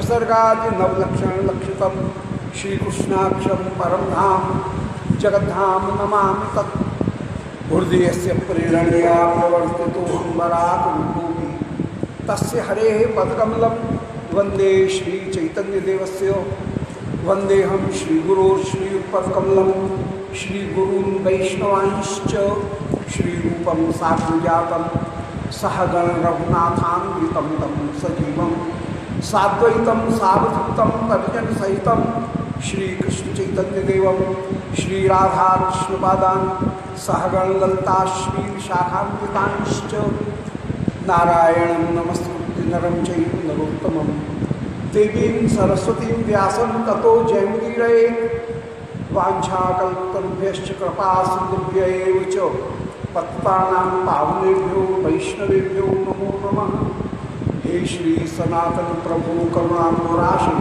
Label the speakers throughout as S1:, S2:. S1: सर्गसर्गादिनवलक्षण नवलक्षण श्रीकृष्णाक्षम परम धाम जगद्धाम नमाम तत्
S2: हृदय से प्रेरणया प्रवर्ति
S1: तो तस् हरे पदकमल वंदे श्री वंदेहम श्रीगुरोपकमल श्रीरूप साधु जात सह गण रघुनाथ सजीवं साद्वैतम सावधूतम अभिजन सहितम श्री कृष्ण चैतन्य देवम श्री राधा कृष्णपादान सहगण ललता श्री शाखान्वितांश्च नारायण नमस्कृत्य नरम चरोत्तम देवी देवीं सरस्वती व्यासं तथो जयमुदीरये वाञ्छाकल्पतरुभ्यश्च कृपा सिन्धुभ्य पत्ता पावनेभ्यो वैष्णवेभ्यो नमो नमः हे श्री सनातन प्रभु करुणामोराशि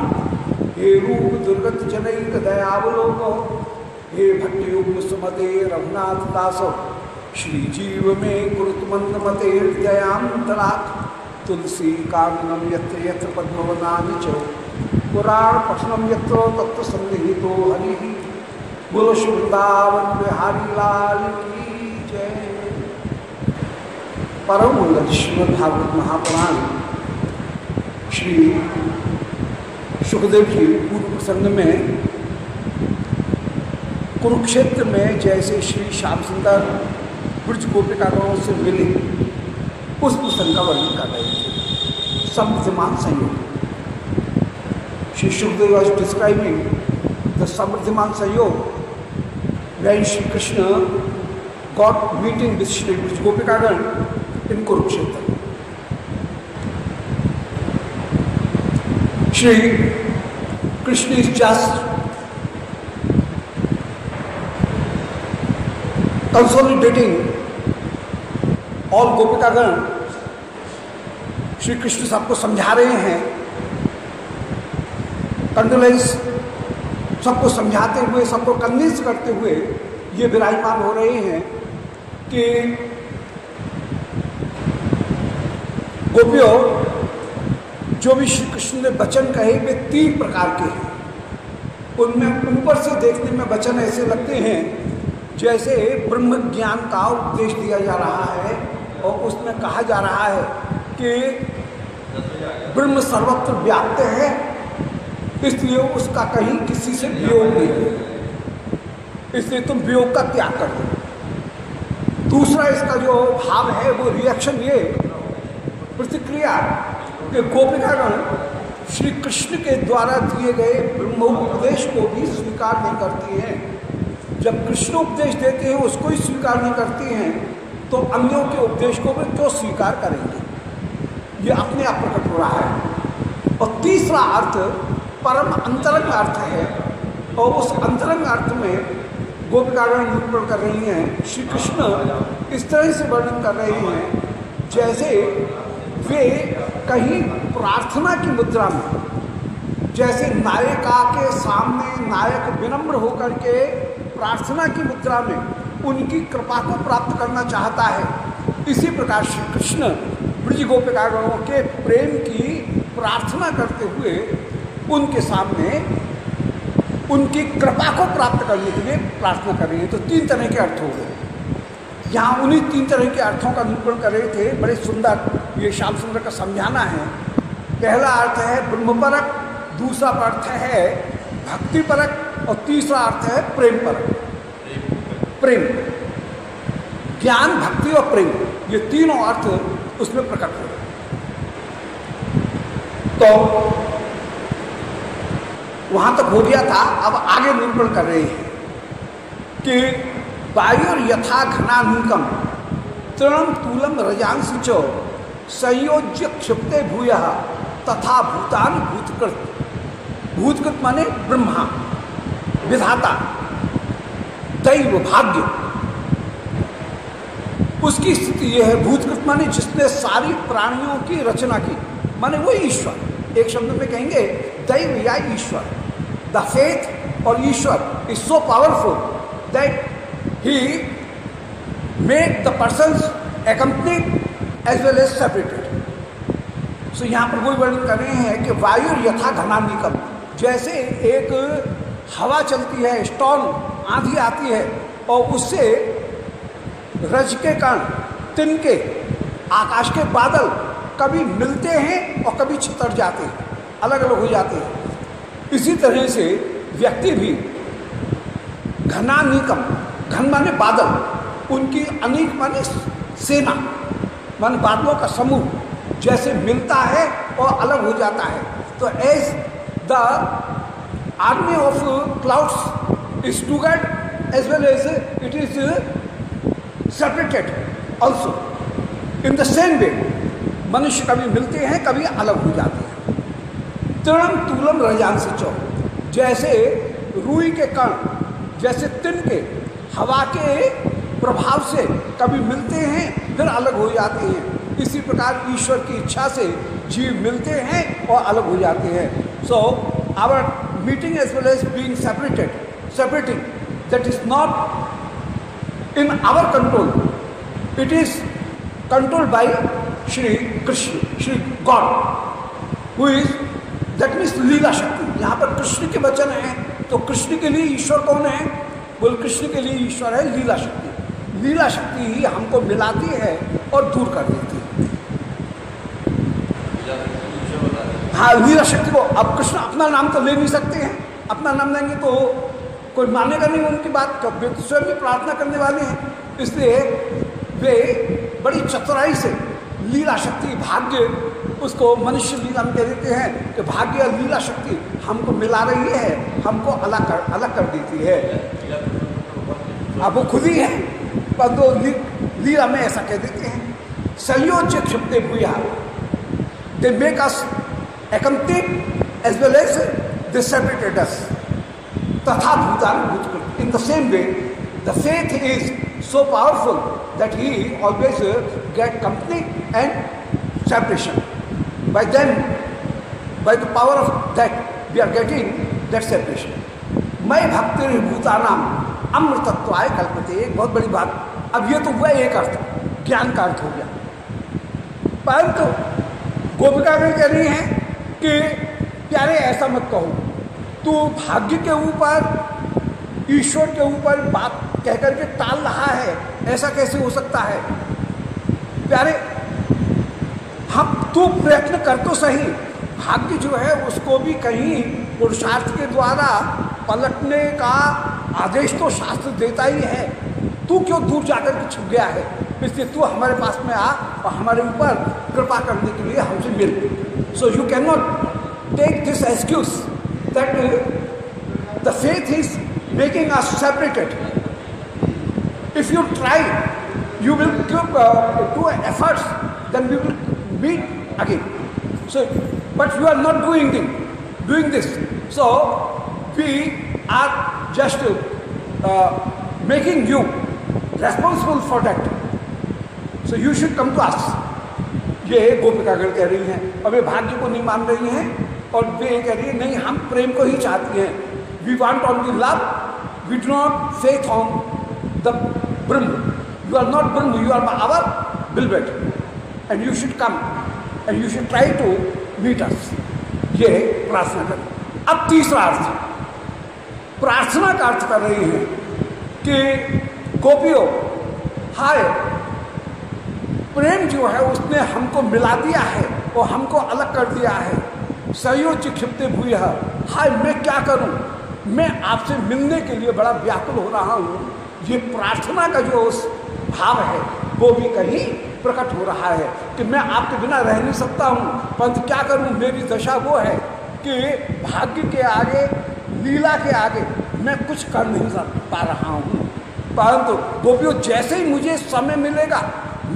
S1: हे रूप दुर्गत जनक दयावलोक हे भट्टुग्म सुमते रघुनाथ दास श्री जीव में गुरुत मते दयांतराक तुलसी काननम यत्र यत्र पद्मवना च पुराण पठनम यत्र तत्व सन्निहितो हरि बोलो वृंदावन बिहारी लाल की जय परम श्रीमद भागवत महापुराण श्री सुखदेव जी पूर्व प्रसंग में कुरुक्षेत्र में जैसे श्री श्याम सुंदर ब्रज गोपिकाओं से मिले उस प्रसंग का वर्णन कर रहे थे समृद्धिमान संयोग Shri Sukhdev was describing the समृद्धिमान संयोग when Shri Krishna God meeting with Shri Braj गोपिकागण in Kurukshetra Shri Krishna is just all गोपिकागण श्री कृष्ण सबको समझा रहे हैं कंडोलेंस सबको समझाते हुए सबको कन्विंस करते हुए ये विराजमान हो रहे हैं कि गोपियों जो भी श्री कृष्ण ने वचन कहे वे तीन प्रकार के हैं उनमें ऊपर से देखने में वचन ऐसे लगते हैं जैसे ब्रह्म ज्ञान का उपदेश दिया जा रहा है और उसमें कहा जा रहा है कि ब्रह्म सर्वत्र व्याप्त है इसलिए उसका कहीं किसी से वियोग नहीं है इसलिए तुम वियोग का त्याग कर दो दूसरा इसका जो भाव है वो रिएक्शन ये प्रतिक्रिया कि गोपिकागण श्री कृष्ण के द्वारा दिए गए ब्रह्मोपदेश को भी स्वीकार नहीं करती हैं जब कृष्ण उपदेश देते हैं उसको ही स्वीकार नहीं करती हैं तो अन्यों के उपदेश को भी क्यों स्वीकार करेंगे ये अपने आप प्रकट हो रहा है और तीसरा अर्थ परम अंतरंग अर्थ है और उस अंतरंग अर्थ में गोपिकागण निरूपण कर रही हैं श्री कृष्ण इस तरह से वर्णन कर रहे हैं जैसे वे कहीं प्रार्थना की मुद्रा में जैसे नायिका के सामने नायक विनम्र होकर के प्रार्थना की मुद्रा में उनकी कृपा को प्राप्त करना चाहता है इसी प्रकार श्री कृष्ण ब्रज गोपिकागणों के प्रेम की प्रार्थना करते हुए उनके सामने उनकी कृपा को प्राप्त करने के लिए प्रार्थना कर तो तीन तरह के अर्थ हो गए यहाँ उन्हीं तीन तरह के अर्थों का निरूपण कर रहे थे बड़े सुंदर ये श्याम सुंदर का समझाना है पहला अर्थ है ब्रह्मपरक दूसरा अर्थ है भक्तिपरक और तीसरा अर्थ है प्रेम परक प्रेम ज्ञान भक्ति और प्रेम ये तीनों अर्थ उसमें प्रकट हुए तो वहां तक हो गया था अब आगे निरूपण कर रहे हैं कि वायुर यथा घनानुकम तृणम तूलम रजांश संयोज्य क्षिप्ते भूय तथा भूतान भूतकृत भूतकृत माने ब्रह्मा विधाता दैव भाग्य उसकी स्थिति यह है भूतकृत माने जिसने सारी प्राणियों की रचना की माने वो ईश्वर एक शब्द में कहेंगे दैव या ईश्वर द फेथ और ईश्वर is so powerful that he made the persons accompanied as well as separated. So यहाँ पर कोई वर्णन कर रहे हैं कि वायु यथा घना निकम जैसे एक हवा चलती है स्टॉन आंधी आती है और उससे रज के कण तिनके आकाश के बादल कभी मिलते हैं और कभी छितर जाते हैं अलग अलग हो जाते हैं इसी तरह से व्यक्ति भी घना निकम घन माने बादल उनकी अनेक माने सेना मान बादलों का समूह जैसे मिलता है और अलग हो जाता है तो as the army of clouds is together as well as it is separated also in the same way मनुष्य कभी मिलते हैं कभी अलग हो जाते हैं तृणम तूलम रजान से चौ जैसे रूई के कण जैसे तिन के हवा के प्रभाव से कभी मिलते हैं फिर अलग हो जाते हैं इसी प्रकार ईश्वर की इच्छा से जीव मिलते हैं और अलग हो जाते हैं so our meeting as well as being separated separating that is not in our control it is control by Shri Krishna Shri God who is that means लीला शक्ति यहाँ पर कृष्ण के वचन हैं तो कृष्ण के लिए ईश्वर कौन है बोल कृष्ण के लिए ईश्वर है लीला शक्ति लीला शक्ति ही हमको मिलाती है और दूर कर देती है हाँ लीला शक्ति को अब कृष्ण अपना नाम तो ले नहीं सकते हैं अपना नाम लेंगे तो कोई मानेगा नहीं उनकी बात तो वे स्वयं भी प्रार्थना करने वाले हैं इसलिए वे बड़ी चतुराई से लीला शक्ति भाग्य उसको मनुष्य लीला में कह देते हैं कि भाग्य और लीला शक्ति हमको मिला रही है हमको अलग कर अलग कर देती है अब वो खुद ही है परंतु लीला में ऐसा कह देते हैं संयोज क्षिप्ते भूया दे मेक अस एकमतिक as well as disparated us तथा भूतान भूतपुर in the same way the faith is so powerful that he always get company and separation by then by the power of that we are getting that separation मैं भक्ति भूतानाम अम्र तत्व आय कल्पते एक बहुत बड़ी बात अब ये तो हुआ एक अर्थ ज्ञान का अर्थ हो गया परंतु गोपिका गोपिकागण कह रही हैं कि प्यारे ऐसा मत कहो तू भाग्य के ऊपर ईश्वर के ऊपर बात कहकर के टाल रहा है ऐसा कैसे हो सकता है प्यारे हम तू तो प्रयत्न कर तो सही भाग्य जो है उसको भी कहीं पुरुषार्थ के द्वारा पलटने का आदेश तो शास्त्र देता ही है तू क्यों दूर जाकर के छुप गया है इसलिए तू हमारे पास में आ और हमारे ऊपर कृपा करने के लिए हमसे मिल so you can not take this excuse that the faith is making us separated if you try you will give, efforts then efforts, will meet again so but you are not doing doing doing, the, doing we are just uh, making you responsible for that. So you should come to us ये गोपिकागढ़ कह रही हैं और वे भाग्य को नहीं मान रही हैं और वे कह रही है नहीं हम प्रेम को ही चाहती हैं we want on the love we do not faith on the Brahma you are not Brahma you are our beloved and you should come and you should try to meet us ये प्रार्थना करें अब तीसरा अर्थ प्रार्थना का अर्थ कर रही हैं कि गोपियो हाय प्रेम जो है उसने हमको मिला दिया है और हमको अलग कर दिया है सहयोग क्षिप्ते हुई है हाय मैं क्या करूं मैं आपसे मिलने के लिए बड़ा व्याकुल हो रहा हूं ये प्रार्थना का जो उस भाव है वो भी कहीं प्रकट हो रहा है कि मैं आपके बिना रह नहीं सकता हूँ परंतु क्या करूँ मेरी दशा वो है कि भाग्य के आगे लीला के आगे मैं कुछ कर नहीं पा रहा हूँ परंतु गोपियों जैसे ही मुझे समय मिलेगा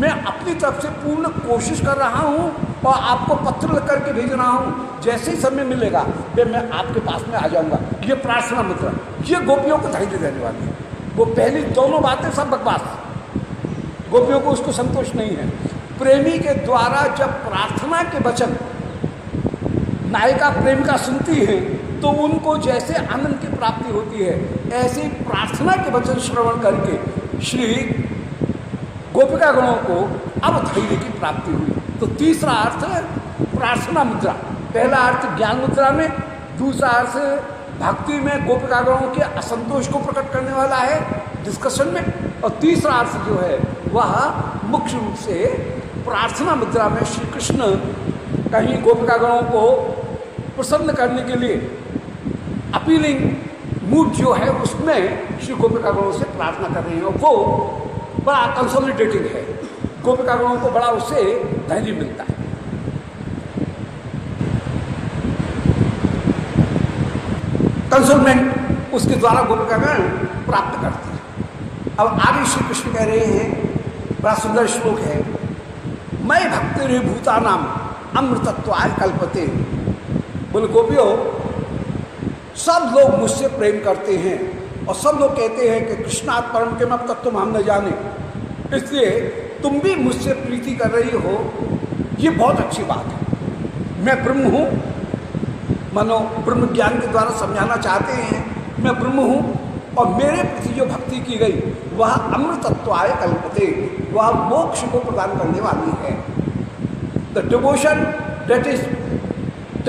S1: मैं अपनी तरफ से पूर्ण कोशिश कर रहा हूँ और आपको पत्र लिख करके भेज रहा हूँ जैसे ही समय मिलेगा वे मैं आपके पास में आ जाऊँगा ये प्रार्थना मित्र ये गोपियों को धैर्य देने वाली है वो पहली दोनों बातें सब बकवास गोपियों को उसको संतोष नहीं है प्रेमी के द्वारा जब प्रार्थना के वचन नायिका प्रेमिका सुनती है तो उनको जैसे आनंद की प्राप्ति होती है ऐसी प्रार्थना के वचन श्रवण करके श्री गोपिका गणों को अब धैर्य की प्राप्ति हुई तो तीसरा अर्थ प्रार्थना मुद्रा पहला अर्थ ज्ञान मुद्रा में दूसरा अर्थ भक्ति में गोपिका गणों के असंतोष को प्रकट करने वाला है डिस्कशन में और तीसरा अर्थ जो है वह मुख्य रूप से प्रार्थना मुद्रा में श्री कृष्ण कहीं गोपिका गणों को प्रसन्न करने के लिए अपीलिंग मूड जो है उसमें श्री गोपिका गणों से प्रार्थना कर रहे हैं वो बड़ा कंसोलिडेटिंग है गोपिका गणों को बड़ा उससे धैर्य मिलता है कंसोलमेंट उसके द्वारा गोपिका गण प्राप्त करती है अब आगे श्री कृष्ण कह रहे हैं बड़ा सुंदर श्लोक है मैं भक्ति रे भूता नाम आय कल्पते बोले गोपियो सब लोग मुझसे प्रेम करते हैं और सब लोग कहते हैं कि कृष्णात् परम के मत तक तुम हम न जाने इसलिए तुम भी मुझसे प्रीति कर रही हो ये बहुत अच्छी बात है मैं ब्रह्म हूँ मनो ब्रह्म ज्ञान के द्वारा समझाना चाहते हैं मैं ब्रह्म हूँ और मेरे प्रति जो भक्ति की गई वह अमृत तत्व आय कल्पते वह मोक्ष को प्रदान करने वाली है the devotion that is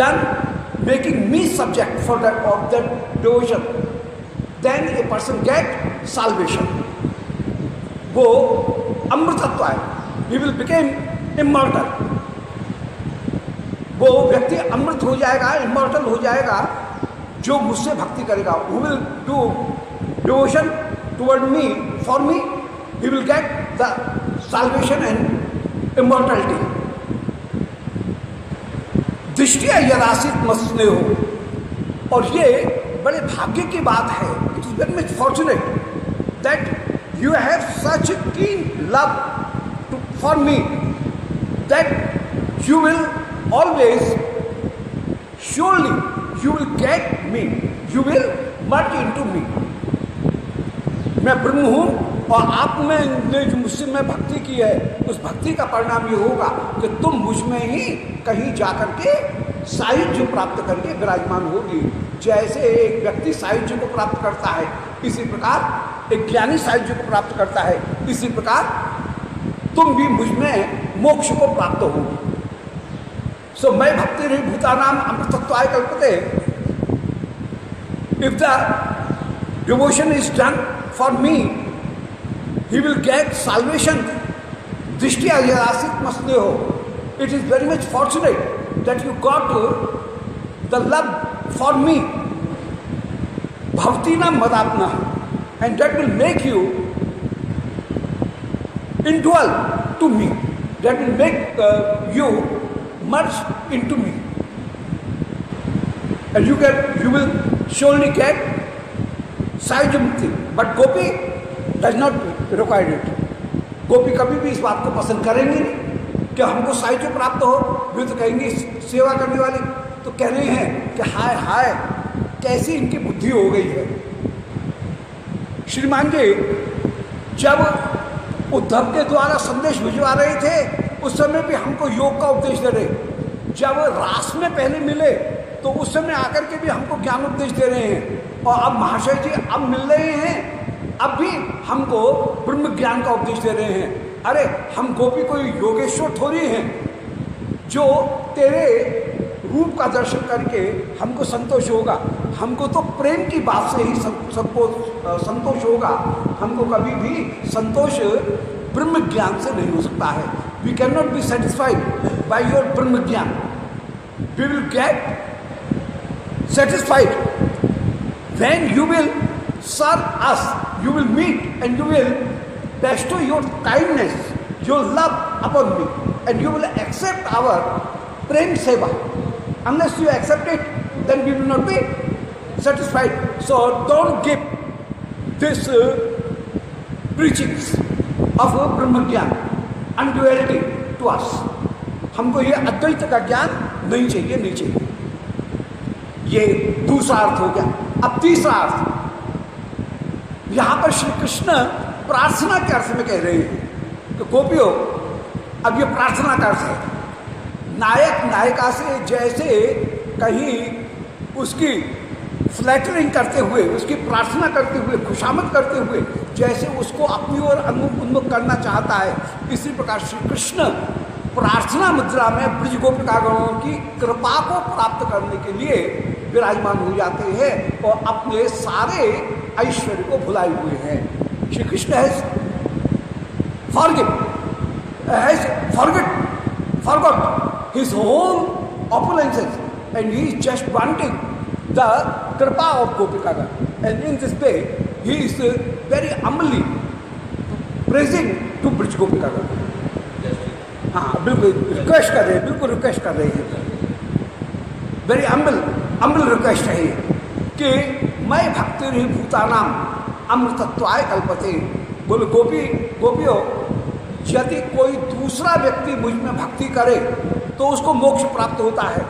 S1: done making me subject for that of that devotion then a person get salvation wo अमृतत्व hai he will become immortal वो व्यक्ति अमृत हो जाएगा इमोर्टल हो जाएगा जो मुझसे भक्ति करेगा who will do devotion toward me for me he will get the salvation and immortality दृष्टिया यदासित मसने हो और ये बड़े भाग्य की बात है it is very much fortunate that you have such keen love to for me that you will always surely you will get me you will merge into me मैं ब्रह्म हूँ और आप में जो मुझसे मैं भक्ति की है उस भक्ति का परिणाम ये होगा कि तुम मुझ में ही कहीं जा के साहित्य प्राप्त करके विराजमान होगी जैसे एक व्यक्ति साहित्य को प्राप्त करता है इसी प्रकार एक ज्ञानी साहित्य को प्राप्त करता है इसी प्रकार तुम भी मुझ में मोक्ष को प्राप्त होगी सो so, मैं भक्ति रही अमृतत्व आय कल्पते if the devotion is done for me he will get salvation दृष्टि आसित मस्ते हो it is very much fortunate that you got the love for me भवती ना मद and that will make you in dual to me that will make you merge into me and you get you will surely get sayujya मुक्ति but Gopi does not required it गोपी कभी भी इस बात को पसंद करेंगे नहीं कि हमको साहित्य प्राप्त हो वे तो कहेंगे सेवा करने वाली तो कह रहे हैं कि हाय हाय कैसी इनकी बुद्धि हो गई है श्रीमान जी जब उद्धव के द्वारा संदेश भिजवा रहे थे उस समय भी हमको योग का उपदेश दे रहे जब रास में पहले मिले तो उस समय आकर के भी हमको ज्ञान उपदेश दे रहे हैं और अब महाशय जी अब मिल रहे हैं अब भी हमको ब्रह्म ज्ञान का उपदेश दे रहे हैं अरे हम गोपी कोई योगेश्वर थोड़ी हैं जो तेरे रूप का दर्शन करके हमको संतोष होगा हमको तो प्रेम की बात से ही सबको संतोष होगा हमको कभी भी संतोष ब्रह्म ज्ञान से नहीं हो सकता है we can not be satisfied by your Brahma gyan we will get satisfied. When you will serve us, you will meet and you will bestow your kindness, your love upon me, and you will accept our prem seva. Unless you accept it, then we will not be satisfied. So don't give this uh, preachings of Brahma and duality to us. हमको ये अद्वैत का ज्ञान नहीं चाहिए नहीं चाहिए ये दूसरा अर्थ हो गया अब तीसरा अर्थ यहां पर श्री कृष्ण प्रार्थना के अर्थ में कह रहे हैं कि गोपियो अब ये प्रार्थना का अर्थ है नायक नायिका से जैसे कहीं उसकी फ्लैटरिंग करते हुए उसकी प्रार्थना करते हुए खुशामद करते हुए जैसे उसको अपनी ओर उन्मुख करना चाहता है इसी प्रकार श्री कृष्ण प्रार्थना मुद्रा में ब्रज गोपिकागणों की कृपा को प्राप्त करने के लिए विराजमान हो जाते हैं और अपने सारे ऐश्वर्य को भुलाए हुए हैं Shri Krishna has forget has forget forgot his home opulence and he just wanting the कृपा ऑफ गोपिका का एंड इन दिस पे ही इज वेरी अमली प्रेजिंग टू ब्रिज गोपिका का हाँ बिल्कुल रिक्वेस्ट कर रहे हैं बिल्कुल रिक्वेस्ट कर रहे हैं वेरी अम्बल अम्बल रिक्वेस्ट है कि मैं भक्ति रही भूतानाम अमृतत्वाय कल्पते बोले गोपी गोपियों यदि कोई दूसरा व्यक्ति मुझ में भक्ति करे तो उसको मोक्ष प्राप्त होता है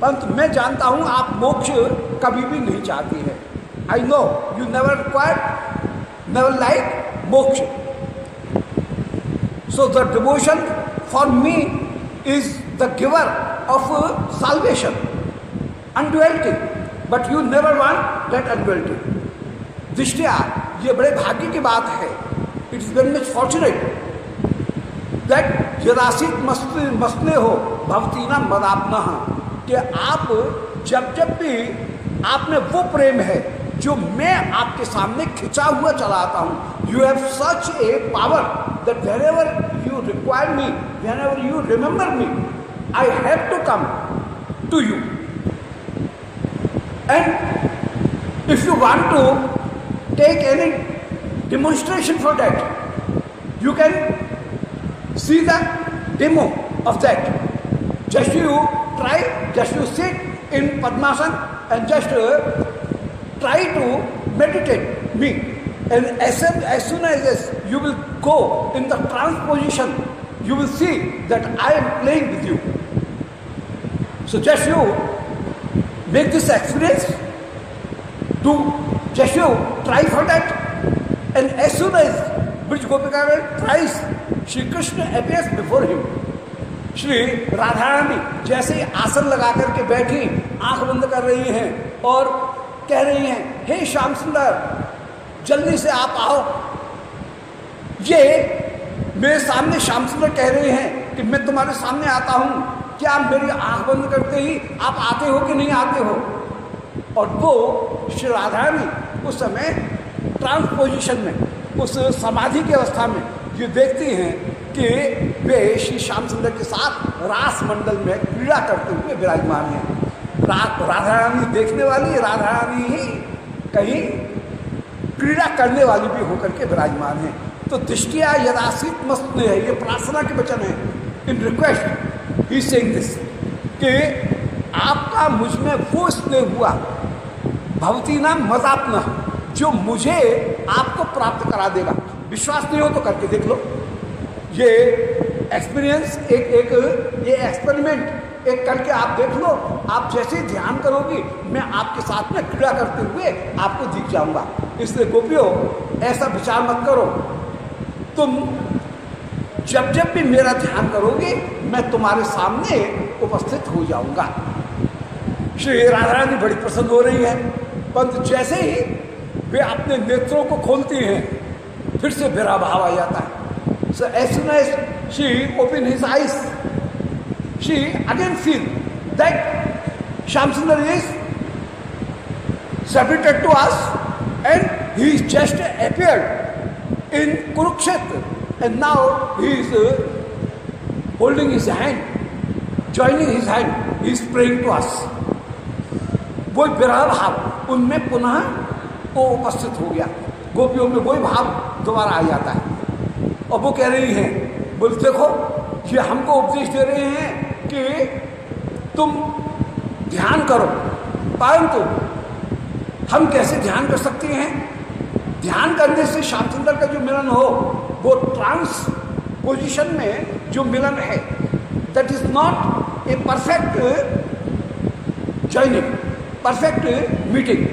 S1: परंतु मैं जानता हूँ आप मोक्ष कभी भी नहीं चाहती है I know you never required never like moksha so the devotion for me is the giver of uh, salvation, unduality but you never want that unduality दृष्टिया ये बड़े भाग्य की बात है it is very much fortunate that जरासित मस्त मसने हो भवती ना मदापना कि आप जब जब भी आप में वो प्रेम है जो मैं आपके सामने खिंचा हुआ चलाता हूँ you have such a power that wherever you require me wherever you remember me I have to come to you. And if you want to take any demonstration for that, you can see the demo of that. Just you try, just you sit in Padmasana and just uh, try to meditate me. And as, as soon as you will go in the trance position, you will see that I am playing with you. So just you make this experience, to just you try for that. And as soon as Brij Gopikara tries, Shri Krishna appears before him. Shri Radha Rani जैसे आसन लगा करके बैठी आंख बंद कर रही हैं और कह रही हैं हे श्याम सुंदर जल्दी से आप आओ ये मेरे सामने श्याम सुंदर कह रहे हैं कि मैं तुम्हारे सामने आता हूँ क्या मेरी आंख बंद करते ही आप आते हो कि नहीं आते हो और वो श्री राधा रानी उस समय ट्रांसपोजिशन में उस समाधि की अवस्था में ये देखती हैं कि वे श्री श्याम सुंदर के साथ रास मंडल में क्रीड़ा करते हुए विराजमान हैं रा, राधा रानी देखने वाली राधा रानी ही कहीं क्रीड़ा करने वाली भी होकर के विराजमान है तो दृष्टिया यदाशीत मस्त है ये प्रार्थना के वचन है इन रिक्वेस्ट ही दिस कि आपका मुझ में वो स्नेह हुआ भवती नाम मजात्मा जो मुझे आपको प्राप्त करा देगा विश्वास नहीं हो तो करके देख लो ये एक्सपीरियंस एक एक ये एक्सपेरिमेंट एक करके आप देख लो आप जैसे ध्यान करोगे मैं आपके साथ में क्रीड़ा करते हुए आपको दिख जाऊंगा इसलिए गोपियों ऐसा विचार मत करो तुम जब जब भी मेरा ध्यान करोगे मैं तुम्हारे सामने उपस्थित हो जाऊंगा श्री राधा रानी बड़ी प्रसन्न हो रही है पंत जैसे ही वे अपने नेत्रों को खोलती हैं फिर से बेरा भाव आ जाता है so as soon as she open his eyes she again seen that Shyam Sundar is submitted to us and he just appear in Kurukshetra And now he is uh, holding his hand, joining his hand, he is praying to us. वो विरह भाव उनमें पुनः वो उपस्थित हो गया गोपियों में वही भाव दोबारा आ जाता है और वो कह रही हैं बोल देखो ये हमको उपदेश दे रहे हैं कि तुम ध्यान करो परंतु हम कैसे ध्यान कर सकते हैं ध्यान करने से श्याम सुंदर का जो मिलन हो वो ट्रांस पोजिशन में जो मिलन है that is not a perfect joining perfect meeting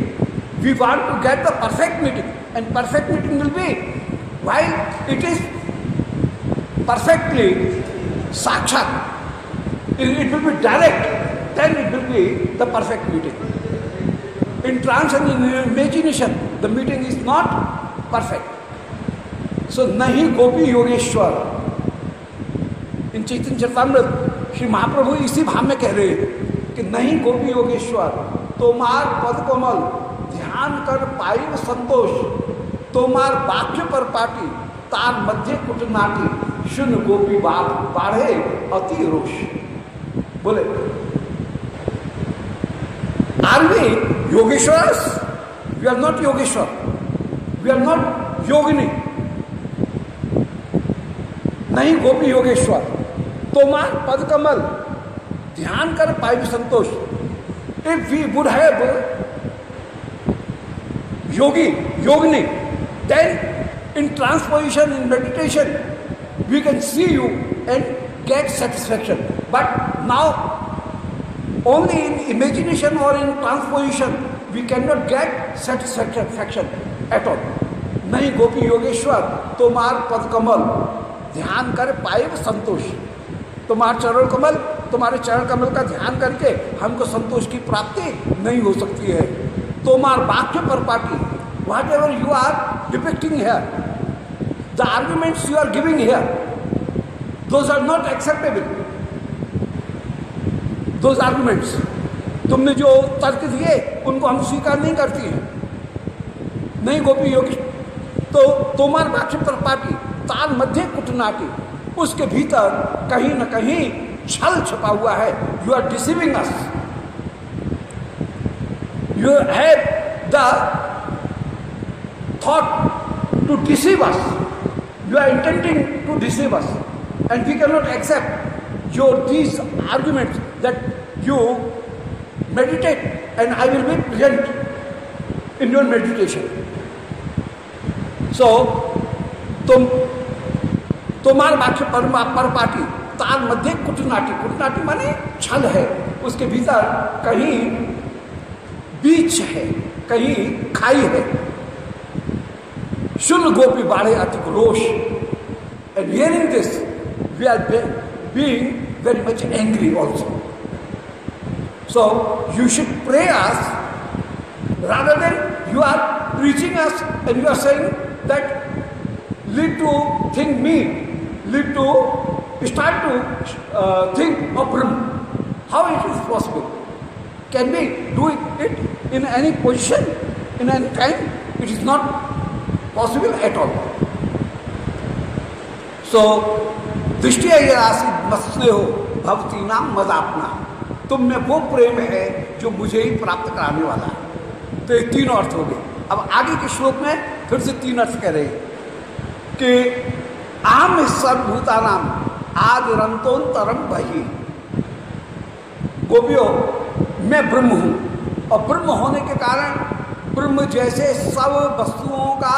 S1: we want to get the perfect meeting and perfect meeting will be why it is perfectly साक्षात it will be direct then it will be the perfect meeting in trance and imagination meeting is not perfect so नहीं गोपी योगेश्वर in In Chaitanya Shri Mahaprabhu इसी भाव में कह रहे कि नहीं गोपी योगेश्वर तोमार पद कोमल ध्यान कर पाई संतोष तोमार वाक्य पर पाटी तार मध्य कुटनाटी शून्य गोपी बाप बाढ़े अति रोष बोले आर्मी योगेश्वर We are not Yogeshwar. We are not Yogini. नहीं गोपी योगेश्वर तोमार पद कमल ध्यान कर पाई भी संतोष if we would have yogi yogini then in transposition in meditation we can see you and get satisfaction but now only in imagination or in transposition we can not get satisfaction at all नहीं गोपी योगेश्वर तुम्हार पद कमल ध्यान कर पाए वो संतोष तुम्हार चरण कमल तुम्हारे चरण कमल का ध्यान करके हमको संतोष की प्राप्ति नहीं हो सकती है तुम्हार वाक्य पर पाटी whatever you are depicting here the arguments you are giving here those are not acceptable those arguments तुमने जो तर्क दिए उनको हम स्वीकार नहीं करते हैं नहीं गोपी योगी तो तोमर माक्ष प्रपाटी तान मध्य कुटनाटी उसके भीतर कहीं ना कहीं छल छुपा हुआ है you are deceiving us you have the thought to deceive us you are intending to deceive us and we can not accept your these argument that you meditate and I will be present in your meditation. So, तुम तुम्हार बाकी परमा परपाटी तार मध्य कुटनाटी कुटनाटी माने छल है उसके भीतर कहीं बीच है कहीं खाई है शुल गोपी बाड़े अति रोष and hearing this we are being very much angry also So you should pray us rather than you are preaching us and you are saying that lead to think me, lead to start to uh, think of Brahma. How it is possible? Can we do it in any position, in any time? It is not possible at all. So दृष्टि आसीत मत्स्यो भवती नाम मदापना तुम तो में वो प्रेम है जो मुझे ही प्राप्त कराने वाला है तो ये तीन अर्थ हो गए अब आगे के श्लोक में फिर से तीन अर्थ कह रहे कि आम सर्वभूता नाम आदि रंतोतरम बही गोपियो मैं ब्रह्म हूं और ब्रह्म होने के कारण ब्रह्म जैसे सब वस्तुओं का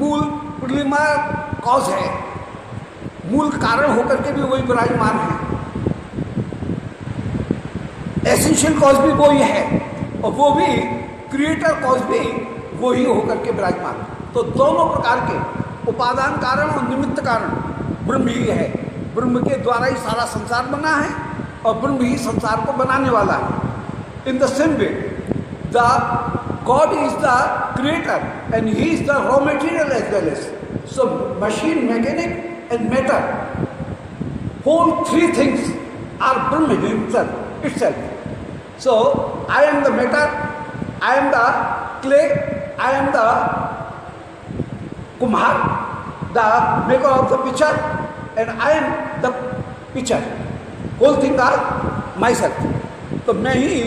S1: मूल प्रिलिमर कॉज है मूल कारण होकर के भी वही विराजमान है एसेंशियल कॉज भी वो ही है और वो भी क्रिएटर कॉज भी वो ही होकर के विराजमान तो दोनों प्रकार के उपादान कारण और निमित्त कारण ब्रह्म ही है ब्रह्म के द्वारा ही सारा संसार बना है और ब्रह्म ही संसार को बनाने वाला है in the same way the God is the creator and he is the raw material as well as so machine mechanic and matter whole three things are Brahma himself itself. So, I am the matter, I am the clay, I am the kumar, the maker of the picture, and I am the picture. Whole thing are myself. तो मैं ही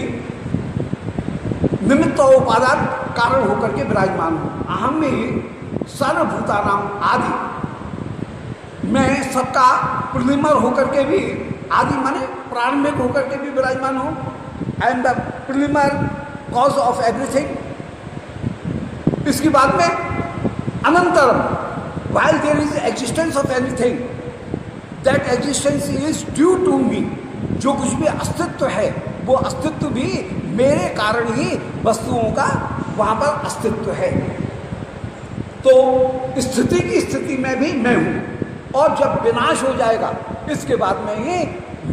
S1: निमित्त और उपादान कारण होकर के विराजमान हूँ अहम में ही सर्वभूतानाम आदि मैं सबका प्रतिमर होकर के भी आदि माने प्रारंभिक होकर के भी विराजमान हो I am the preliminary cause of everything इसके बाद में अनंतरम while there is existence of everything that existence is due to me जो कुछ भी अस्तित्व है वो अस्तित्व भी मेरे कारण ही वस्तुओं का वहां पर अस्तित्व है तो स्थिति की स्थिति में भी मैं हूं और जब विनाश हो जाएगा इसके बाद में ही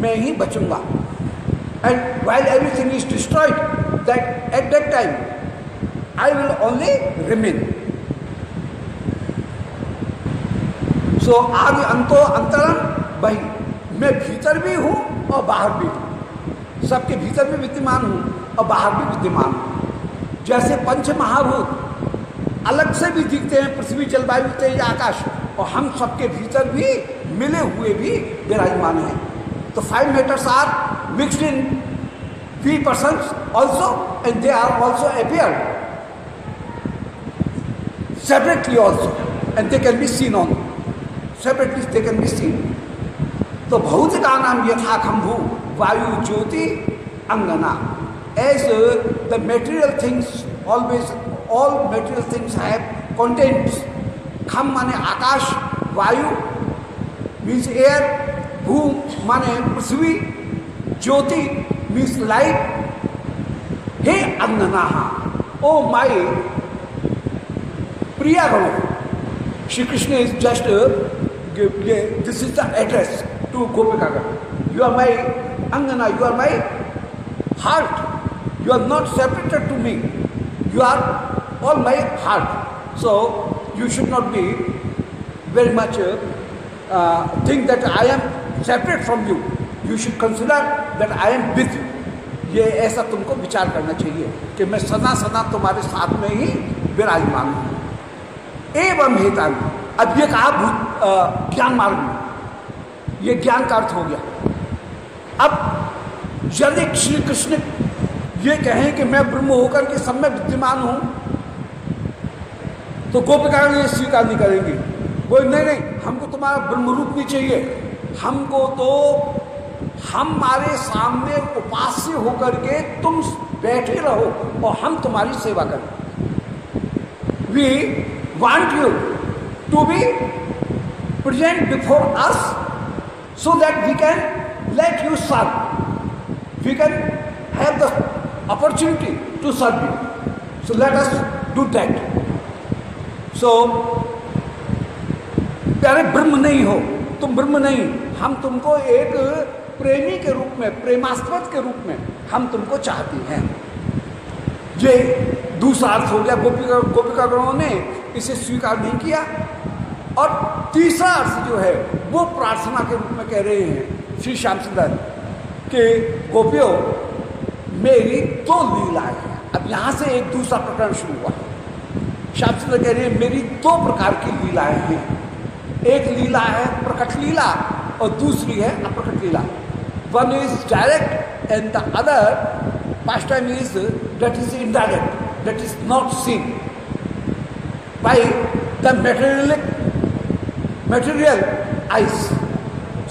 S1: मैं ही बचूंगा and while everything is destroyed that at that time I will only remain so आग अंतो अंतरम भाई मैं भीतर भी हूँ और बाहर भी हूँ सबके भीतर भी विद्यमान हूँ और बाहर भी विद्यमान हूँ जैसे पंच महाभूत अलग से भी दिखते हैं पृथ्वी जलवायु तेज आकाश और हम सबके भीतर भी मिले हुए भी विराजमान हैं The five matters are mixed in three persons also and they are also appeared separately also and they can be seen on separately they can be seen. तो भौतिका नाम यथाखम्भू वायु ज्योति अंगना as uh, the material things always all material things have contents kham mane akash vayu means air भू माने पृथ्वी ज्योति means light हे अंगना ओ माई प्रिया गण Shri Krishna is just this is the address to gopika गण यू आर माई अंगना you are my heart you are not separated to me you are all my heart so you should not be very much think that I am separate from you you should consider that I am with you ये ऐसा तुमको विचार करना चाहिए कि मैं सदा सदा तुम्हारे साथ में ही विराजमान हूँ एवं हेता अब ये कहा ज्ञान मार्ग में ये ज्ञान का अर्थ हो गया अब यदि श्री कृष्ण ये कहें कि मैं ब्रह्म होकर के सब में विद्यमान हूं तो गोपिकाएं ये स्वीकार नहीं करेंगे बोल नहीं नहीं हमको तुम्हारा ब्रह्म रूप नहीं चाहिए हमको तो हमारे सामने उपास्य होकर के तुम बैठे रहो और हम तुम्हारी सेवा करें we want you to be present before us so that we can let you serve we can have the opportunity to serve you so let us do that so प्यारे ब्रह्म नहीं हो तुम ब्रह्म नहीं हम तुमको एक प्रेमी के रूप में प्रेमास्पद के रूप में हम तुमको चाहती हैं ये दूसरा अर्थ हो गया गोपिका गोपिका ग्रहों ने इसे स्वीकार नहीं किया और तीसरा अर्थ जो है वो प्रार्थना के रूप में कह रहे हैं श्री श्याम सुंदर के गोपियों मेरी दो लीला है अब यहां से एक दूसरा प्रकरण शुरू हुआ श्याम सुंदर कह रहे हैं मेरी दो प्रकार की लीलाएं हैं एक लीला है प्रकट लीला और दूसरी है अप्रकट लीला one is direct and the other pastime is that is in direct that is not seen by the material material eyes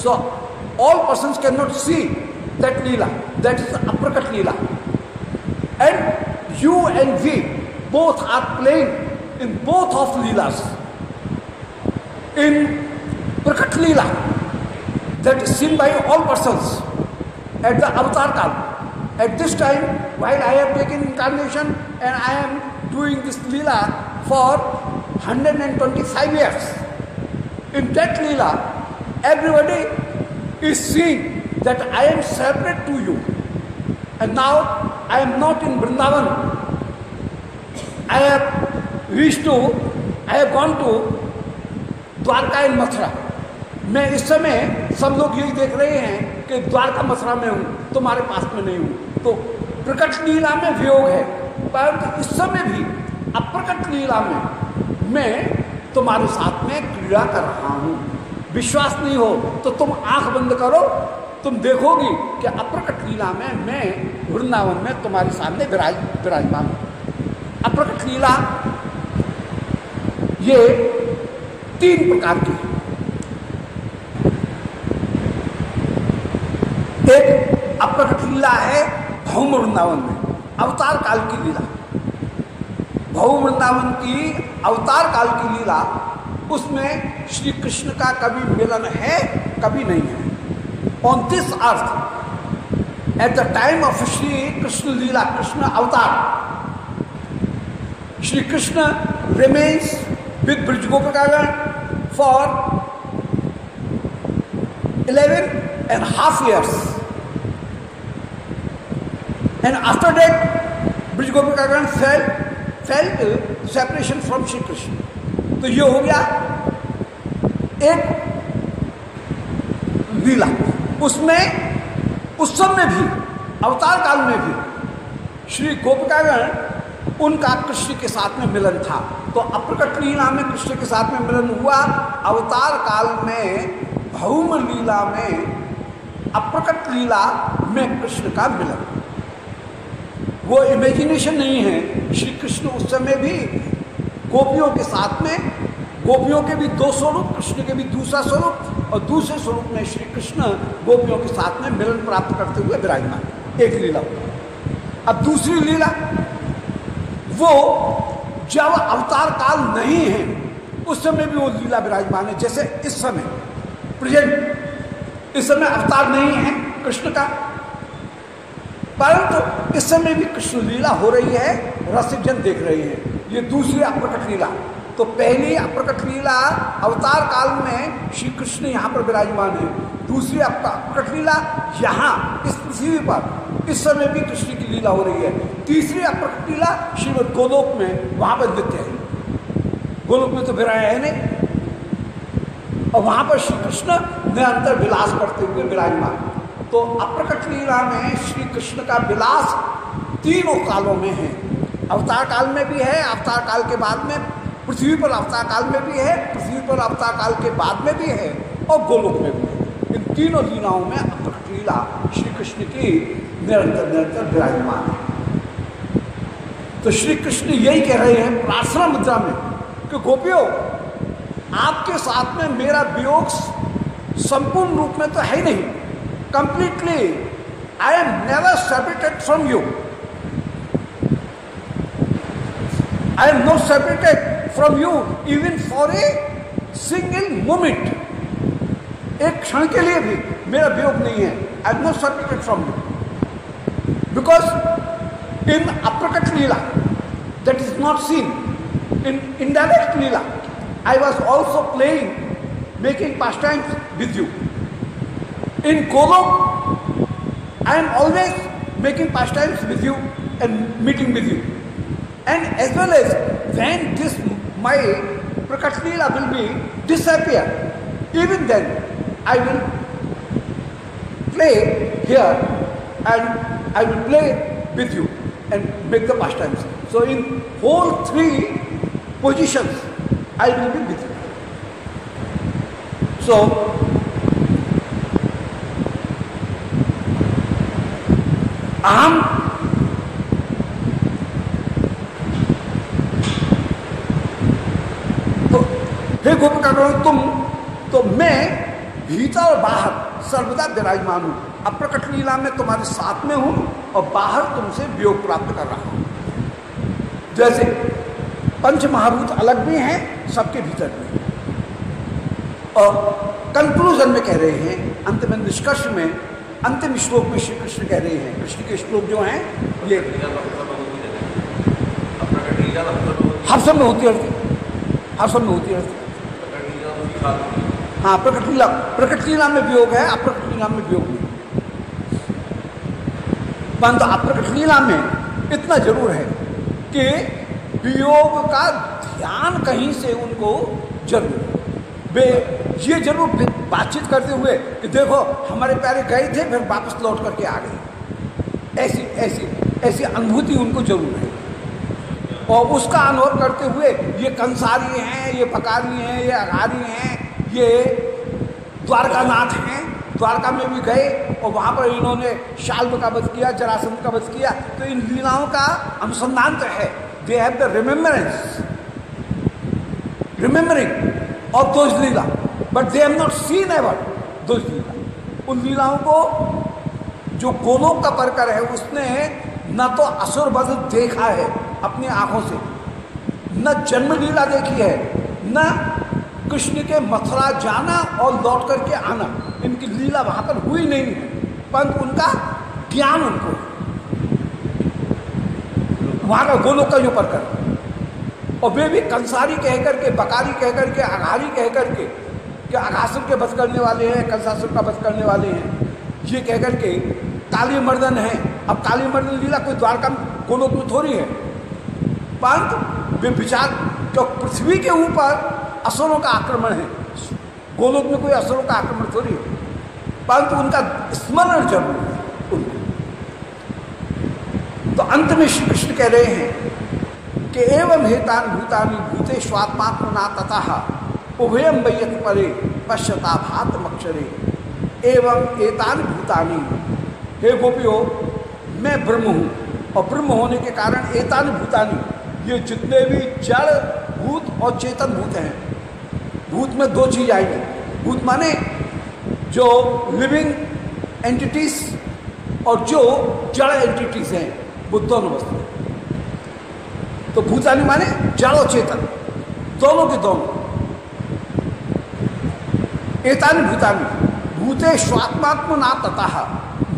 S1: so all person can not see that Leela that is aprakat Leela and you and we both are playing in both of leelas in prakat Leela that is seen by all persons at the avatar time. At this time, while I am taking incarnation and I am doing this lila for 125 years, in that lila, everybody is seeing that I am separate to you. And now I am not in Vrindavan. I have reached to, I have gone to Dwarka in Mathura. मैं इस समय सब लोग यही देख रहे हैं कि द्वारका मथुरा में हूँ तुम्हारे पास में नहीं हूँ तो प्रकट लीला में वियोग है परंतु इस समय भी अप्रकट लीला में मैं तुम्हारे साथ में क्रीड़ा कर रहा हूँ विश्वास नहीं हो तो तुम आंख बंद करो तुम देखोगी कि अप्रकट लीला में मैं वृंदावन में तुम्हारे सामने विराज विराजमान हूँ अप्रकट लीला ये तीन प्रकार की है एक अप्रकट लीला है भौम वृंदावन में अवतार काल की लीला भौम वृंदावन की अवतार काल की लीला उसमें श्री कृष्ण का कभी मिलन है कभी नहीं है on this earth at the time of Shri Krishna Leela Krishna avatar Shri Krishna remains with bridge गोपकागण for eleven and half years And after that, bridge gopi fell felt separation from Shri Krishna तो ये हो गया एक लीला उसमें उस समय भी अवतार काल में भी श्री गोपकागण उनका कृष्ण के साथ में मिलन था तो अप्रकट लीला में कृष्ण के साथ में मिलन हुआ अवतार काल में भौम लीला में अप्रकट लीला में कृष्ण का मिलन हुआ वो इमेजिनेशन नहीं है श्री कृष्ण उस समय भी गोपियों के साथ में गोपियों के भी दो स्वरूप कृष्ण के भी दूसरा स्वरूप और दूसरे स्वरूप में श्री कृष्ण गोपियों के साथ में मिलन प्राप्त करते हुए विराजमान एक लीला अब दूसरी लीला वो जब अवतार काल नहीं है उस समय भी वो लीला विराजमान है जैसे इस समय प्रेजेंट इस समय अवतार नहीं है कृष्ण का परंतु इस समय भी कृष्ण लीला हो रही है रसिकजन देख रहे हैं ये दूसरी अप्रकट लीला तो पहली अप्रकट लीला अवतार काल में श्री कृष्ण यहाँ पर विराजमान है दूसरी अप्रकट लीला यहाँ इस पृथ्वी पर इस समय भी कृष्ण की लीला हो रही है तीसरी अप्रकट लीला श्रीमद गोलोक में वहां पर नृत्य है गोलोक में तो विराया है नहीं और वहां पर श्री कृष्ण निरंतर विलास करते हुए विराजमान तो अप्रकट लीला में श्री कृष्ण का विलास तीनों कालों में है अवतार काल में भी है अवतार काल के बाद में पृथ्वी पर अवतार काल में भी है पृथ्वी पर अवतार काल के बाद में भी है और गोलोक में भी है इन तीनों लीलाओं में अप्रकट लीला श्री कृष्ण की निरंतर निरंतर विराजमान है तो श्री कृष्ण यही कह रहे हैं प्रार्थना मुद्रा में कि गोपियों आपके साथ में मेरा वियोग संपूर्ण रूप में तो है ही नहीं completely. I am never separated from you. I am not separated from you even for a single moment. एक क्षण के लिए भी मेरा वियोग नहीं है I am not separated from you because in aprakat Leela that is not seen in indirect Leela I was also playing making pass times with you in Kolok, I am always making pastimes with you and meeting with you. And as well as when this my Prakash will be disappear, even then I will play here and I will play with you and make the pastimes. So in whole three positions I will be with you. So आम तो हे गोपकर्ण तुम तो मैं भीतर और बाहर सर्वदा विराजमान हूं अब प्रकट लीला में तुम्हारे साथ में हूं और बाहर तुमसे वियोग प्राप्त कर रहा हूं जैसे पंच महाभूत अलग भी हैं सबके भीतर भी और कंक्लूजन में कह रहे हैं अंत में निष्कर्ष में अंतिम श्लोक में श्री कृष्ण कह रहे हैं कृष्ण के श्लोक जो हैं ये हर सब में होती रहती हर सब में होती रहती हाँ प्रकट लीला प्रकट लीला में वियोग है अप्रकट लीला में वियोग नहीं परंतु अप्रकट लीला में इतना जरूर है कि वियोग का ध्यान कहीं से उनको जरूर वे ये जरूर बातचीत करते हुए कि देखो हमारे प्यारे गए थे फिर वापस लौट करके आ गए ऐसी ऐसी ऐसी अनुभूति उनको जरूर है और उसका अनुभव करते हुए ये कंसारी हैं ये पकारी हैं ये अघारी हैं ये द्वारकानाथ हैं द्वारका में भी गए और वहाँ पर इन्होंने शाल्व का वध किया जरासंध का वध किया तो इन लीलाओं का अनुसंधान तो है they have the remembrance remembering और दोष लीला but they have not seen ever दोष लीला उन लीलाओं को जो गोलोक का परकर है उसने न तो असुर बध देखा है अपनी आंखों से न जन्म लीला देखी है न कृष्ण के मथुरा जाना और लौट करके आना इनकी लीला वहां पर हुई नहीं है परंतु उनका ज्ञान उनको वहां का गोलोक का जो परकर है और वे भी कंसारी कह के बकारी कह के अघारी कह के कि अघासुर के बस करने वाले हैं कंसासुर का बस करने वाले हैं ये कह के काली मर्दन है अब काली मर्दन लीला कोई द्वारका गोलोक में थोड़ी है परंतु वे विचार तो पृथ्वी के ऊपर असुरों का आक्रमण है गोलोक में कोई असुरों का आक्रमण थोड़ी है परंतु उनका स्मरण जरूर है तो अंत में श्री कृष्ण कह रहे हैं कि एवं हेतान भूतानी भूते स्वात्मात्मना तथा उभयम वैयत परे मक्षरे एवं एतान भूतानी हे गोपियो मैं ब्रह्म हूँ और ब्रह्म होने के कारण एतान भूतानी ये जितने भी जड़ भूत और चेतन भूत हैं भूत में दो चीज आएगी भूत माने जो लिविंग एंटिटीज और जो जड़ एंटिटीज हैं वो दोनों वस्तु तो भूतानी माने जड़ो चेतन दोनों के दोनों एतानी भूतानी भूते स्वात्मात्म ना तथा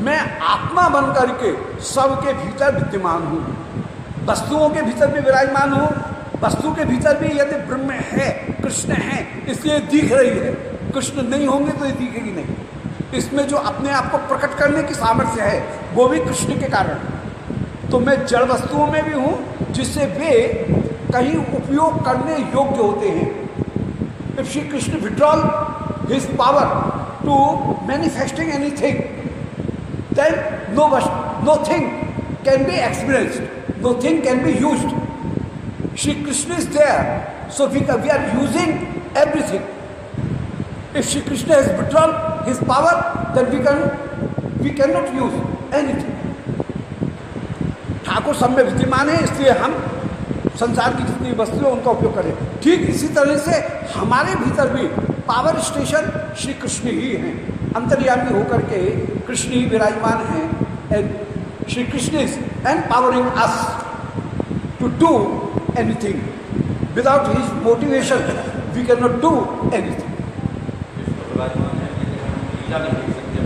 S1: मैं आत्मा बन करके सबके भीतर विद्यमान हूं वस्तुओं के भीतर भी विराजमान हूं वस्तु के भीतर भी यदि ब्रह्म है कृष्ण है इसलिए दिख रही है कृष्ण नहीं होंगे तो ये दिखेगी नहीं इसमें जो अपने आप को प्रकट करने की सामर्थ्य है वो भी कृष्ण के कारण है तो मैं जड़ वस्तुओं में भी हूँ जिससे वे कहीं उपयोग करने योग्य होते हैं if Shri Krishna withdrawal his power to manifesting anything then no nothing can be experienced nothing can be use Shri Krishna is there so we we are using everything if Shri Krishna his withdrawal his power then we can we can not use anything ठाकुर सब में विद्यमान है इसलिए हम संसार की जितनी वस्तुएं उनका उपयोग करें ठीक इसी तरह से हमारे भीतर भी पावर स्टेशन श्री कृष्ण ही हैं अंतर्यामी होकर के कृष्ण ही विराजमान हैं and Shri Krishna is and empowering us to do anything without his motivation we can not do anything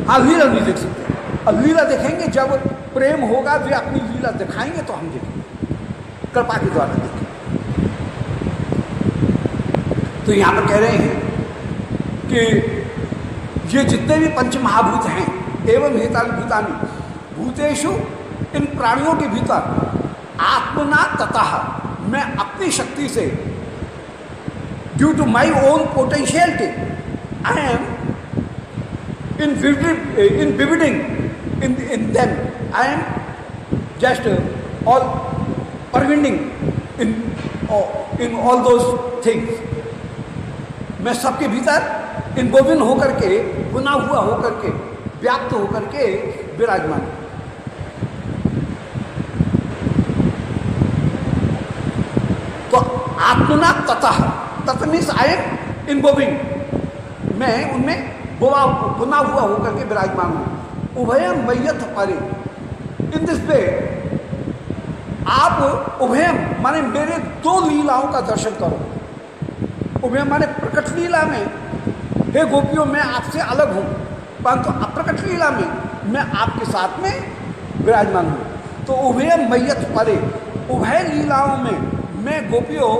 S1: हाँ लीला नहीं देख सकते अब लीला देखेंगे जब प्रेम होगा वे अपनी लीला दिखाएंगे तो हम देखेंगे कृपा के द्वारा देखेंगे तो यहां पर कह रहे हैं कि ये जितने भी पंच महाभूत हैं एवं हेताल भूतानी भूतेशु इन प्राणियों के भीतर आत्मना तथा मैं अपनी शक्ति से due to my own potentiality I am in in विविडिंग in in them I am just uh, all pervading in in all those things मैं सबके भीतर इन गोविंद होकर के गुना हुआ होकर के व्याप्त होकर के विराजमान तो आत्मना तथा तत आए इन गोविंद मैं उनमें गुना हुआ होकर के विराजमान हूं उभय मैयथ परि इन दिस वे आप उभयम माने मेरे दो लीलाओं का दर्शन करो उभयम माने प्रकट लीला में हे गोपियों मैं आपसे अलग हूं परंतु तो अप्रकट लीला में मैं आपके साथ में विराजमान हूं तो उभय मैयत परे उभय लीलाओं में मैं गोपियों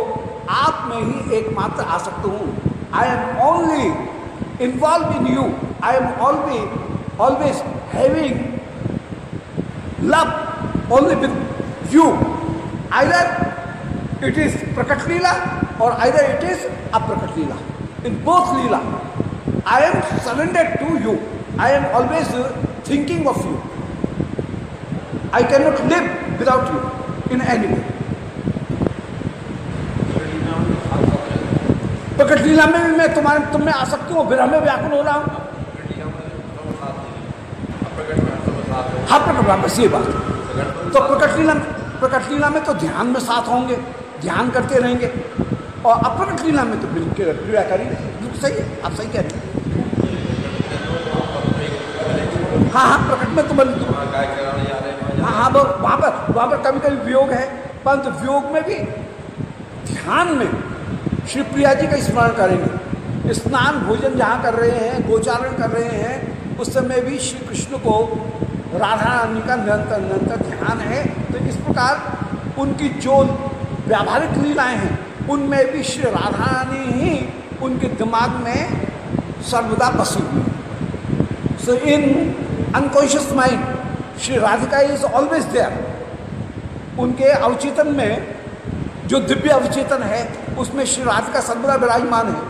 S1: आप में ही एकमात्र आ सकता हूं I am only involve in you I am always always having love only with you. Either it is Prakat Leela or either it is Aprakat Leela. In both Leela, I am surrendered to you. I am always thinking of you. I cannot live without you in any way. प्रकट लीला में भी मैं तुम्हारे तुम में आसक्ति हूँ विरह में व्याकुल हो रहा हूँ हर प्रकट बस ये बात तो प्रकट लीला में प्रकट लीला में तो ध्यान में साथ होंगे ध्यान करते रहेंगे और अप्रकट लीला में तो बिल्कुल क्रिया करी बिल्कुल सही है आप सही कह रहे हैं हाँ हाँ प्रकट में तो बन हाँ हाँ वहाँ पर वहाँ पर कभी कभी वियोग है परंतु वियोग में भी ध्यान में श्री प्रिया जी का स्मरण करेंगे स्नान भोजन जहाँ कर रहे हैं गोचारण कर रहे हैं उस समय भी श्री कृष्ण को राधा रानी का निरंतर निरंतर ध्यान है तो इस प्रकार उनकी जो व्यावहारिक लीलाएं हैं उनमें भी श्री राधा रानी ही उनके दिमाग में सर्वदा बसी हुई so in unconscious mind Shri Radhika is always there उनके अवचेतन में जो दिव्य अवचेतन है उसमें श्री राधिका सर्वदा विराजमान है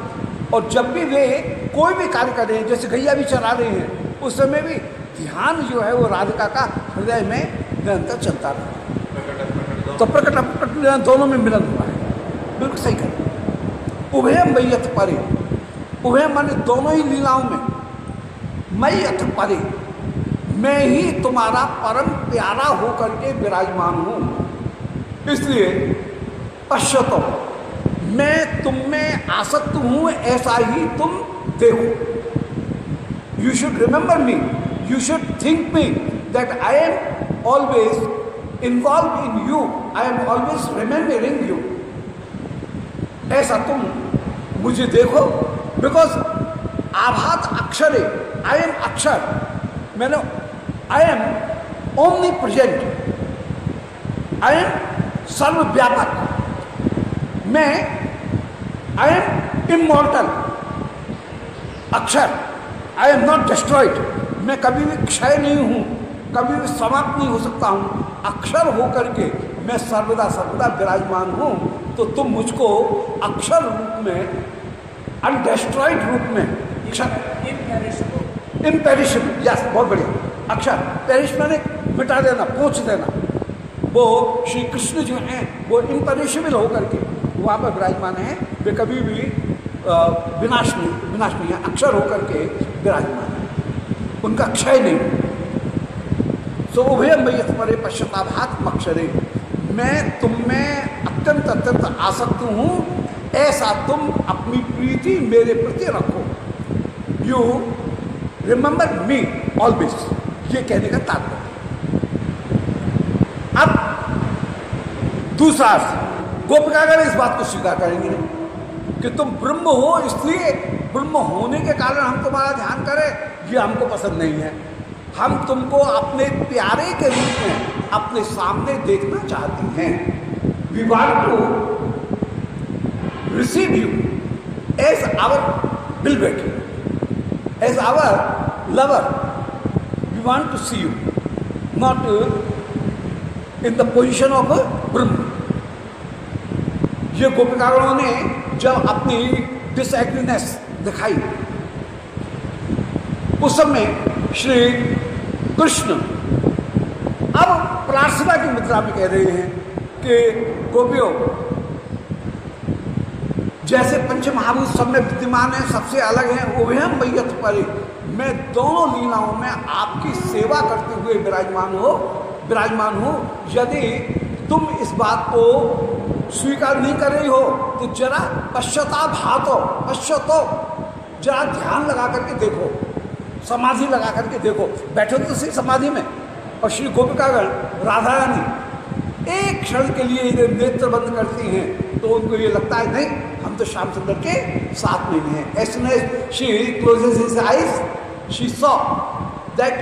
S1: और जब भी वे कोई भी कार्य कर रहे हैं जैसे गैया भी चला रहे हैं उस समय भी ध्यान जो है वो राधिका का हृदय में निरंतर चलता रहा तो प्रकट अपकट दोनों में मिलन हुआ है बिल्कुल सही कर उभयम वैयथ परे उभय माने दोनों ही लीलाओं में मैं अथ परे मैं ही तुम्हारा परम प्यारा होकर के विराजमान हूं इसलिए पश्यतो मैं तुम में आसक्त हूं ऐसा ही तुम देखो you should remember me you should think me that I am always involved in you. I am always remembering you. ऐसा तुम मुझे देखो बिकॉज आभात अक्षर आई एम अक्षर मैंने I am omnipresent I am सर्वव्यापक मैं I am immortal akshar I am not destroyed मैं कभी भी क्षय नहीं हूँ कभी भी समाप्त नहीं हो सकता हूँ अक्षर होकर के मैं सर्वदा सर्वदा विराजमान हूँ तो तुम मुझको अक्षर रूप में अनडेस्ट्रॉइड रूप में क्षर यस बहुत बढ़िया अक्षर पेरिश मैंने मिटा देना पूछ देना वो श्री कृष्ण जो हैं वो इम्पेरिशबल होकर के वहाँ पर विराजमान हैं वे कभी भी विनाश नहीं विनाश नहीं है अक्षर होकर के विराजमान उनका क्षय नहीं हो सो उभय मई स्मरे पश्चाताभात्मक मैं तुम में अत्यंत अत्यंत आसक्त हूँ ऐसा तुम अपनी प्रीति मेरे प्रति रखो यू रिमेंबर मी ऑलवेज ये कहने का तात्पर्य अब दूसरा गोपिकागर इस बात को स्वीकार करेंगे कि तुम ब्रह्म हो इसलिए ब्रह्म होने के कारण हम तुम्हारा ध्यान करें ये हमको पसंद नहीं है हम तुमको अपने प्यारे के रूप में अपने सामने देखना चाहते हैं वॉन्ट को receive you as our beloved as our lover we want to see you not in the position of ब्रह्म ये गोपिकारणों ने जब अपनी डिसनेस दिखाई उस समय श्री कृष्ण अब प्रार्थना की मुद्रा में कह रहे हैं कि गोपियों जैसे पंचमहाभूत सब में विद्यमान है सबसे अलग है उभयम मैयत पर मैं दोनों लीलाओं में आपकी सेवा करते हुए विराजमान हो विराजमान हो यदि तुम इस बात को स्वीकार नहीं कर रही हो तो जरा पश्चाता भातो पश्चातो जरा ध्यान लगा करके देखो समाधि लगा करके देखो बैठो तो सही समाधि में और श्री गोपिकागढ़ राधा रानी एक क्षण के लिए इधर नेत्र बंद करती हैं तो उनको ये लगता है नहीं हम तो श्यामचंद्र के साथ में हैं as and as she closes eyes she saw that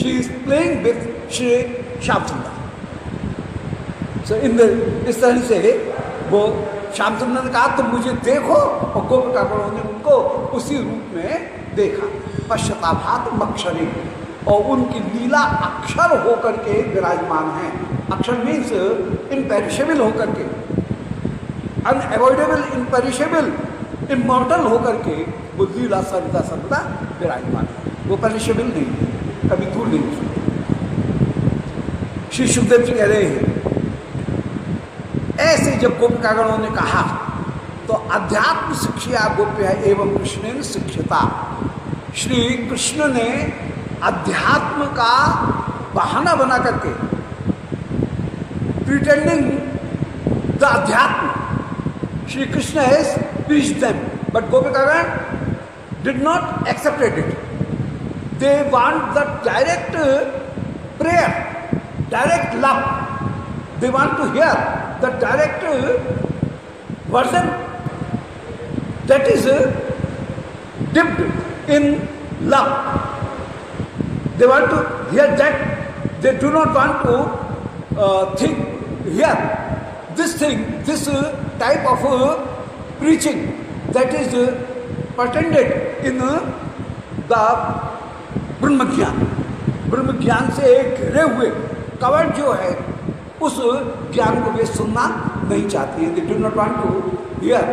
S1: she is playing with Shri Shyamchandra so in इस तरह से वो श्याम सुंदर ने कहा तुम मुझे देखो और गोप ठाकुरों ने उनको उसी रूप में देखा पश्चाताभात मक्षरे और उनकी लीला अक्षर होकर के विराजमान है अक्षर मीन्स इम्पेरिशेबल होकर के अनएवॉइडेबल इम्पेरिशेबल इमोटल होकर के वो लीला सर्वदा सर्वदा विराजमान है वो पेरिशेबल नहीं है कभी दूर नहीं श्री सुखदेव जी कह रहे हैं ऐसे जब गोपिकागणों ने कहा तो अध्यात्म शिक्षा गोप्य है एवं कृष्ण ने शिक्षिता श्री कृष्ण ने अध्यात्म का बहाना बना करके प्रिटेंडिंग द अध्यात्म श्री कृष्ण है देम बट गोपिकागण did not accepted it they want the direct prayer direct love They want to hear the direct version that is dipped in love. They want to hear that. They do not want to uh, think here. This thing, this uh, type of uh, preaching that is uh, pretended in uh, the brahmagyan brahmagyan se ek घिरे hue cover jo hai उस ज्ञान को वे सुनना नहीं चाहती हैं do not want to hear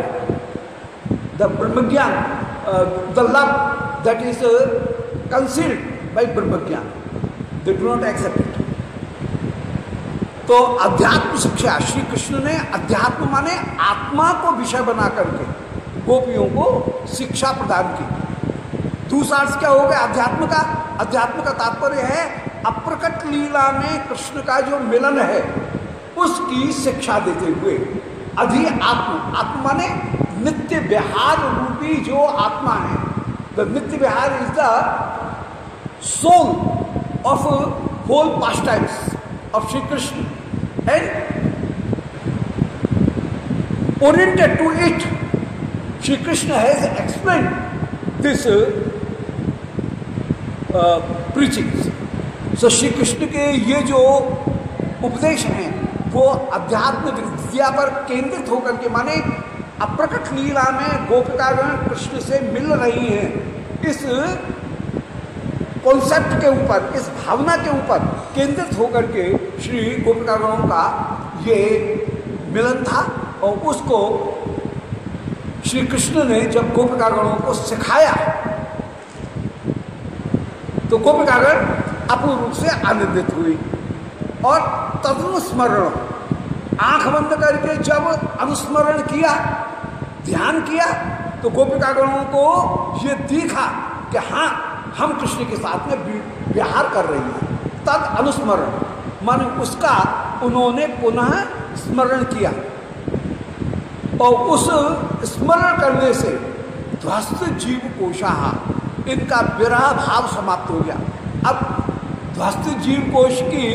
S1: the gyan the love that is concealed by gyan they do not accept it तो अध्यात्म शिक्षा श्री कृष्ण ने अध्यात्म माने आत्मा को विषय बना करके गोपियों को शिक्षा प्रदान की दूसरा अर्थ क्या हो गया अध्यात्म का अध्यात्म का तात्पर्य है अप्रकट लीला में कृष्ण का जो मिलन है उसकी शिक्षा देते हुए अधि आत्म आत्मा ने नित्य विहार रूपी जो आत्मा है the nitya vihar is the soul of whole pastimes of Shri Krishna and oriented to it Shri Krishna has explain this preaching so Shri Krishna के ये जो उपदेश हैं वो अध्यात्म विद्या पर केंद्रित होकर के माने अप्रकट लीला में गोपिकागण कृष्ण से मिल रही हैं इस कॉन्सेप्ट के ऊपर इस भावना के ऊपर केंद्रित होकर के श्री गोपिकागणों का ये मिलन था और उसको श्री कृष्ण ने जब गोपिकागणों को सिखाया तो गोपिकागण अपूर्ण रूप से आनंदित हुई और तदनुस्मरण आंख बंद करके जब अनुस्मरण किया ध्यान किया तो गणों को यह दिखा कि हाँ हम कृष्ण के साथ में विहार कर रही हैं तद अनुस्मरण मान उसका उन्होंने पुनः स्मरण किया और उस स्मरण करने से ध्वस्त जीव कोशाह इनका विराह भाव समाप्त हो गया अब ध्वस्त जीव कोश की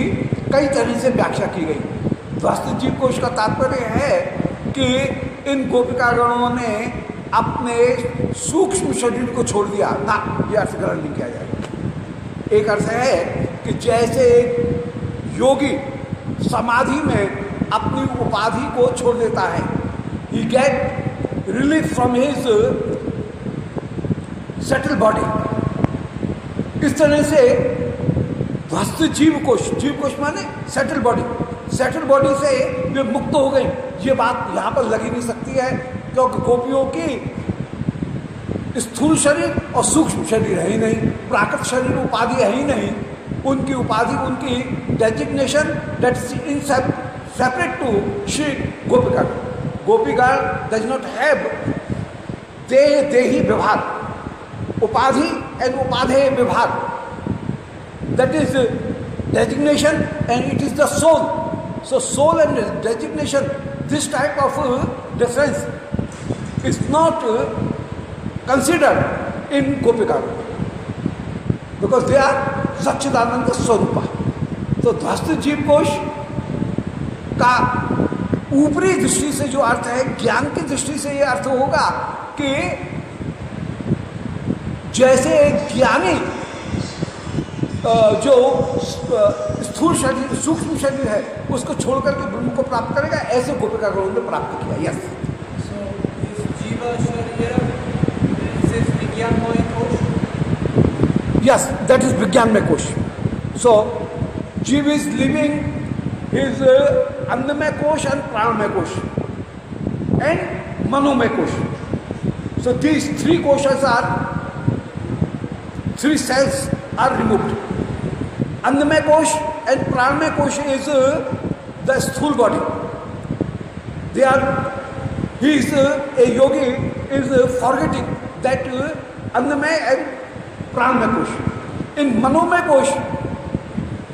S1: कई तरह से व्याख्या की गई ध्वस्त जीव कोश का तात्पर्य है कि इन गोपिकागणों ने अपने सूक्ष्म शरीर को छोड़ दिया ना ये अर्थ ग्रहण नहीं किया जाए एक अर्थ है कि जैसे एक योगी समाधि में अपनी उपाधि को छोड़ देता है he get relief from his subtle body इस तरह से वस्तु जीव कोश जीव कोश माने सेटल बॉडी सेटल बॉडी से वे मुक्त हो गई ये बात यहाँ पर लगी नहीं सकती है क्योंकि गोपियों की स्थूल शरीर और सूक्ष्म शरीर है ही नहीं प्राकृत शरीर उपाधि है ही नहीं उनकी उपाधि उनकी designation that in separate to Shri Gopika Gopika does not have देह देही विभाग उपाधि एंड उपाधेय विभाग that is designation and it is the soul. So soul and designation, this type of difference is not considered in gopika because they are Satchidananda Swarupa. तो ध्वस्त जीव कोश का ऊपरी दृष्टि से जो अर्थ है ज्ञान की दृष्टि से ये अर्थ होगा कि जैसे ज्ञानी जो स्थूल शरीर सूक्ष्म शरीर है उसको छोड़ करके ब्रह्म को प्राप्त करेगा ऐसे गोपिका गणों ने प्राप्त किया yes yes that is vigyan में kosh so jeev is living is में कोश एंड प्राण में कोश एंड मनोमय कोश so these three कोशेस are three cells are removed अन्नमय कोश एंड प्राणमय कोश इज द uh, स्थूल body they are he is a Yogi is forgetting that अन्नमय and प्राणमय कोश इन मनोमय कोश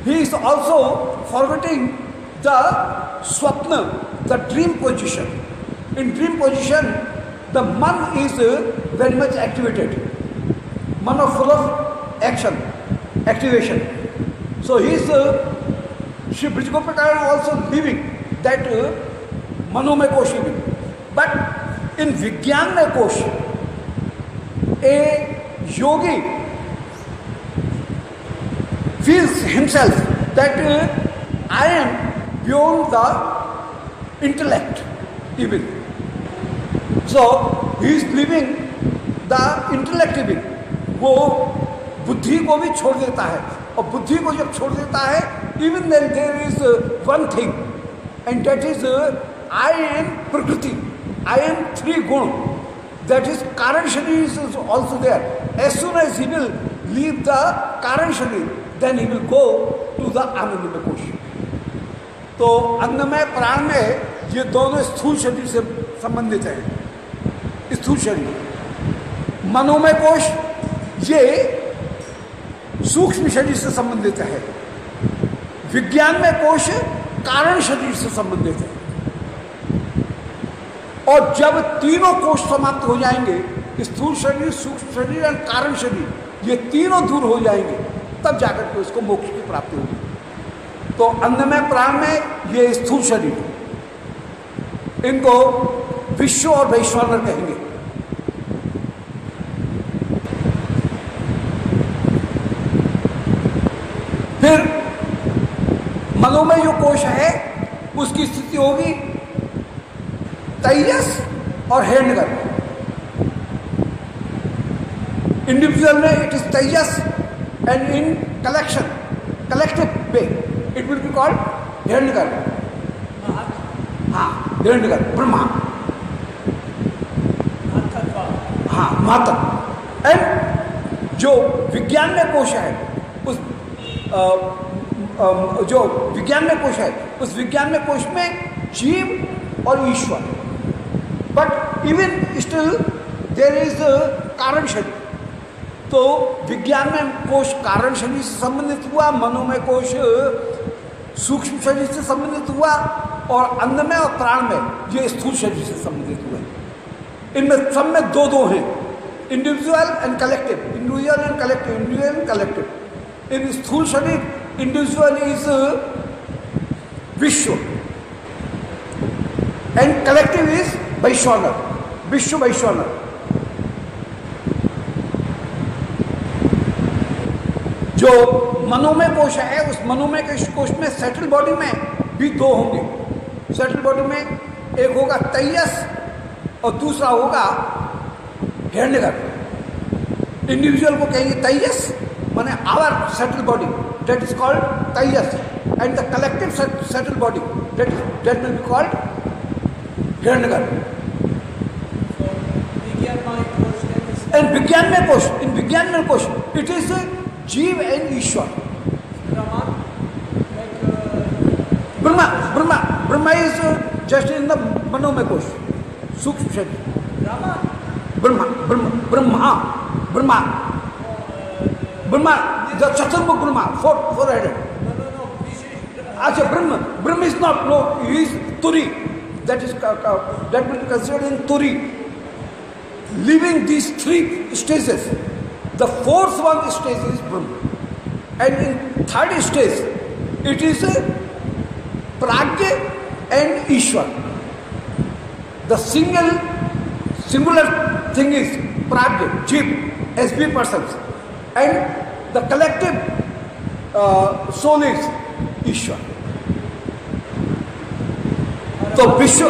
S1: he is also forgetting the स्वप्न the dream position in dream position the मन is very much activated मन of full of action activation So he is, uh, Sri Brijgopatara also living that uh, Manumay Kosh even. But in Vijnana Kosh, a yogi feels himself that uh, I am beyond the intellect even. So he is living the intellect even. वो बुद्धि को भी छोड़ देता है और बुद्धि को जब छोड़ देता है even then there is one thing and that is I am प्रकृति आई एम थ्री गुण दैट इज कारण शरीर is also there as soon as he will leave the current sharir, then he will go to the anandamay kosh तो अन्नमय प्राण में ये दोनों स्थूल शरीर से संबंधित है स्थूल शरीर मनोमय कोश ये सूक्ष्म शरीर से संबंधित है विज्ञान में कोश कारण शरीर से संबंधित है और जब तीनों कोष समाप्त हो जाएंगे स्थूल शरीर सूक्ष्म शरीर और कारण शरीर ये तीनों दूर हो जाएंगे तब जाकर के उसको मोक्ष की प्राप्ति होगी तो अन्न में प्राण में ये स्थूल शरीर इनको विश्व और वैश्वानर कहेंगे फिर मनु में जो कोश है उसकी स्थिति होगी तैयस और हेडगर इंडिविजुअल में it is तैयस and in collection collective way it will be called हेडगर हाँ हेडगर ब्रह्मा हाँ मातम एंड जो विज्ञान में कोश है उस जो विज्ञान में कोश है उस विज्ञान में कोश में जीव और ईश्वर but even still there is कारण शरीर तो विज्ञान में कोश कारण शरीर से संबंधित हुआ मनो में कोश सूक्ष्म शरीर से संबंधित हुआ और अन्न में और प्राण में ये स्थूल शरीर से संबंधित हुए इनमें सब में दो दो हैं individual and collective individual and collective individual and collective in स्थूल शरीर individual is vishva and collective is वैश्वानर विश्व वैश्वानर जो मनोमय कोश है उस मनोमय कोश में सेटल बॉडी में भी दो होंगे सेटल बॉडी में एक होगा तैयस और दूसरा होगा हिरण्यगर्भ इंडिविजुअल को कहेंगे तैयस माने our subtle body that is called Tayas and the collective subtle body that, that will be called Hiranagar. So, and Vigyan mein kosh, in Vigyan mein kosh, it is a Jeev and Ishwar. Brahma, Brahma, Brahma is uh, just in the Manome kosh, Sukshma Brahma, Brahma, Brahma, Brahma. Brahma, the Chaturmukh Brahma, four, four headed. No, no, no. Acha, Brahma. Brahma is not, no, he is Turi. That is, that will be considered in Turi. Leaving these three stages, the fourth one stage is Brahma. And in third stage, it is a Pragya and Ishwar. The single singular thing is Pragya, Jeep, S B persons. and the collective uh, soul is Ishwar. तो विश्व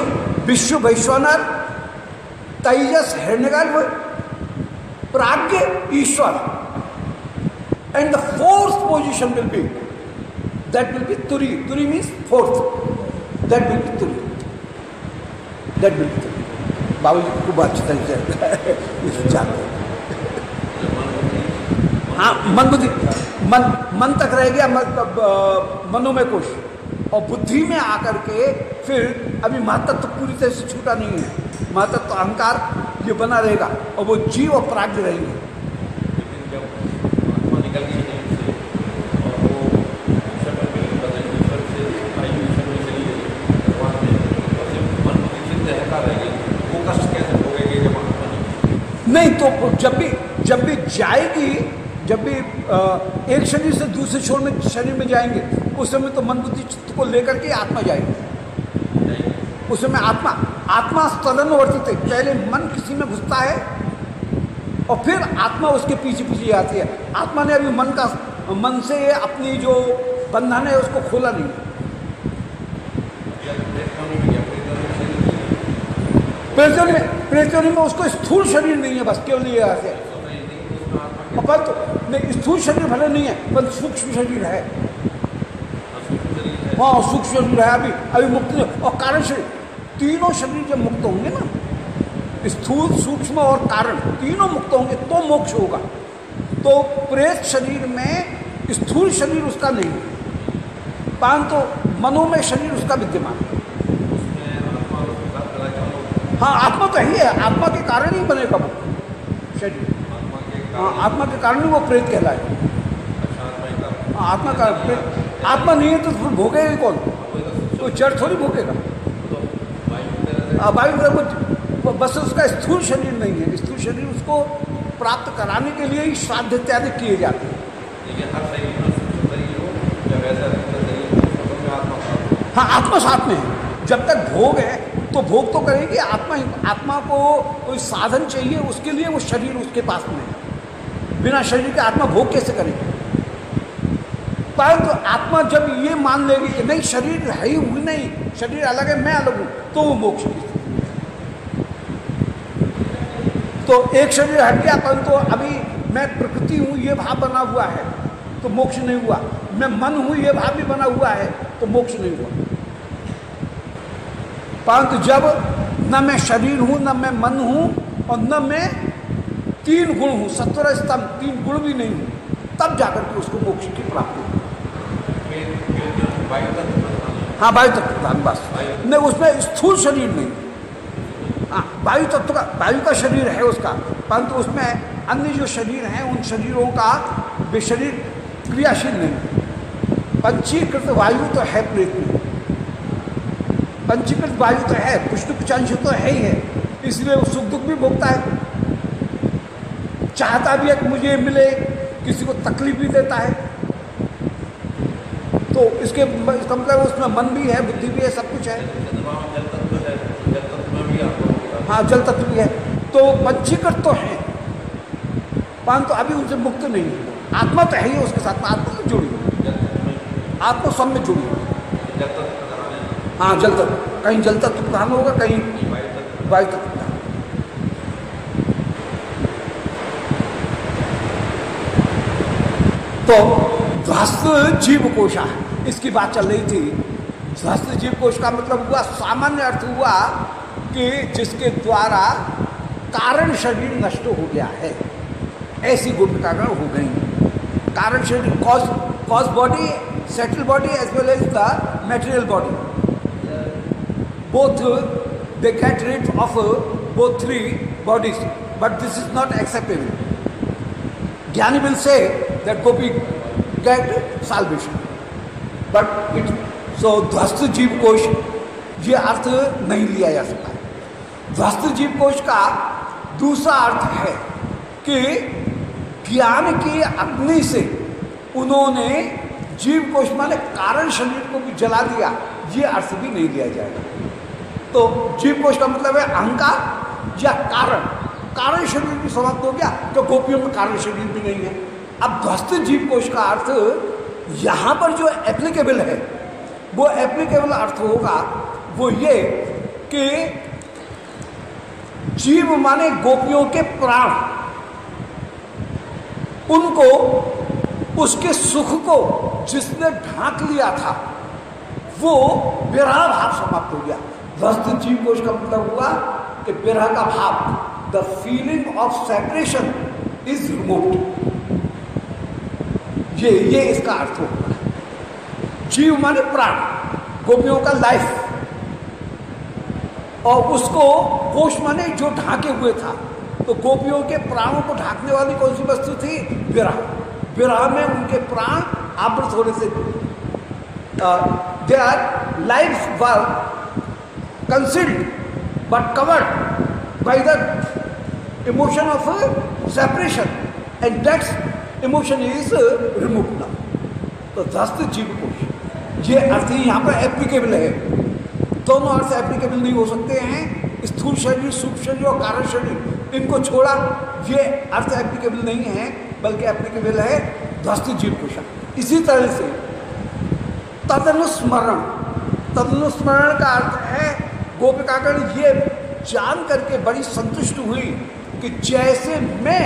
S1: विश्व वैश्वनाथ तेजस हिरणगार प्राज्ञ ईश्वर and the fourth position will be that will be तुरी तुरी means fourth that will be turiya that will be तुरी बाबू जी खूब अच्छी तरीके जानते हैं हाँ मन बुद्धि मन मन तक रह गया मतलब मनो में कुछ और बुद्धि में आकर के फिर अभी महातत्व तो पूरी तरह से छूटा नहीं है महातत्व तो अहंकार ये बना रहेगा और वो जीव और प्राग्ञ रहेंगे नहीं तो जब भी जब भी जाएगी जब भी एक शरीर से दूसरे छोर में शरीर में जाएंगे उस समय तो मन बुद्धि चित्त को लेकर के आत्मा
S2: जाएगी
S1: उस समय आत्मा आत्मा स्थलन वर्तित है पहले मन किसी में घुसता है और फिर आत्मा उसके पीछे पीछे आती है आत्मा ने अभी मन का मन से अपनी जो बंधन है उसको खोला नहीं प्रेतन में प्रेतन में उसको स्थूल शरीर नहीं है बस केवल ये आते हैं परंतु तो स्थूल शरीर भले नहीं है पर सूक्ष्म शरीर है हाँ सूक्ष्म शरीर है अभी अभी मुक्त और कारण शरीर तीनों शरीर जब मुक्त होंगे ना स्थूल सूक्ष्म और कारण तीनों मुक्त होंगे तो मोक्ष होगा तो प्रेत शरीर में स्थूल शरीर उसका नहीं है परंतु तो मनो में शरीर उसका विद्यमान है हाँ आत्मा तो ही है आत्मा के कारण ही बनेगा वो शरीर हाँ, आत्मा के कारण ही वो प्रेत कहलाए हाँ, आत्मा का प्रेत आत्मा नहीं है तो फिर भोगेगा कौन कोई जड़ थोड़ी भोगेगा हाँ, वायु ग्रह बस उसका स्थूल शरीर नहीं है स्थूल शरीर उसको प्राप्त कराने के लिए ही श्राद्ध इत्यादि किए जाते हैं हाँ आत्मा साथ में है जब तक भोग है तो भोग तो करेगी आत्मा आत्मा को कोई साधन चाहिए उसके लिए वो शरीर उसके पास में है बिना शरीर के आत्मा भोग कैसे करेगी परंतु तो आत्मा जब ये मान लेगी कि नहीं शरीर है ही नहीं शरीर अलग है मैं अलग हूं तो वो मोक्ष तो एक शरीर हट गया परंतु तो अभी मैं प्रकृति हूं ये भाव बना हुआ है तो मोक्ष नहीं हुआ मैं मन हूं ये भाव भी बना हुआ है तो मोक्ष नहीं हुआ परंतु जब न मैं शरीर हूं न मैं मन हूं और न मैं तीन गुण हूँ सत्वर स्तंभ तीन गुण भी नहीं हूँ तब जाकर के उसको मोक्ष की प्राप्ति हाँ वायु तत्व प्रधान बस नहीं उसमें स्थूल शरीर नहीं हाँ, वायु तत्व का वायु का शरीर है उसका परंतु उसमें अन्य जो शरीर हैं उन शरीरों का वे शरीर क्रियाशील नहीं पंचीकृत वायु तो है प्रेत में पंचीकृत वायु तो है कुछ तो कुछ अंश तो है ही है इसलिए सुख दुख भी भोगता है चाहता भी है कि मुझे मिले किसी को तकलीफ भी देता है तो इसके इसका मतलब उसमें मन भी है बुद्धि भी है सब कुछ है हाँ जल तत्व भी है तो पंचीकृत तो है परंतु तो अभी उनसे मुक्त नहीं है आत्मा तो है ही उसके साथ आत्मा में जुड़ी हुई आत्मा सब में जुड़ी हुई हाँ जल तत्व कहीं जल तत्व प्रधान होगा कहीं वायु तत्व तो ध्वस्त जीव कोशा इसकी बात चल रही थी ध्वस्त जीव कोश का मतलब हुआ सामान्य अर्थ हुआ कि जिसके द्वारा कारण शरीर नष्ट हो गया है ऐसी गुणकारण हो गई कारण शरीर cause cause body subtle body as well as the material body both the कैटरेट of both three bodies but this is not acceptable Gyani will say that Gopi get salvation. But it so ध्वस्त jeev kosh ये अर्थ नहीं लिया जा सकता ध्वस्त जीव कोश का दूसरा अर्थ है कि ज्ञान के अग्नि से उन्होंने जीव कोश माने कारण शरीर को भी जला दिया ये अर्थ भी नहीं लिया जाएगा तो जीव कोश का मतलब है अहंकार या कारण कारण शरीर भी समाप्त हो गया तो गोपियों में कारण शरीर भी नहीं है अब ध्वस्त जीव कोश का अर्थ यहाँ पर जो एप्लीकेबल है वो एप्लीकेबल अर्थ होगा वो ये कि जीव माने गोपियों के प्राण उनको उसके सुख को जिसने ढांक लिया था वो विरह भाव समाप्त हो गया वस्त जीव कोश का मतलब हुआ कि विरह का भाव the feeling of separation is removed ये ये इसका अर्थ होगा जीव माने प्राण गोपियों का लाइफ और उसको कोश माने जो ढांके हुए था तो गोपियों के प्राणों को ढांकने वाली कौन सी वस्तु थी विरह विरह में उनके प्राण आवृत होने से there life were concealed but covered by the emotion of uh, separation and that emotion is uh, removed now. तो दस्त जीव कोश ये अर्थ ही यहाँ पर एप्लीकेबल है दोनों अर्थ एप्लीकेबल नहीं हो सकते हैं स्थूल शरीर सूक्ष्म शरीर और कारण शरीर इनको छोड़ा ये अर्थ एप्लीकेबल नहीं है बल्कि एप्लीकेबल है ध्वस्त जीव कोश इसी तरह से तदनुस्मरण तदनुस्मरण का अर्थ है गोपिकागण ये जान करके बड़ी संतुष्ट हुई कि जैसे मैं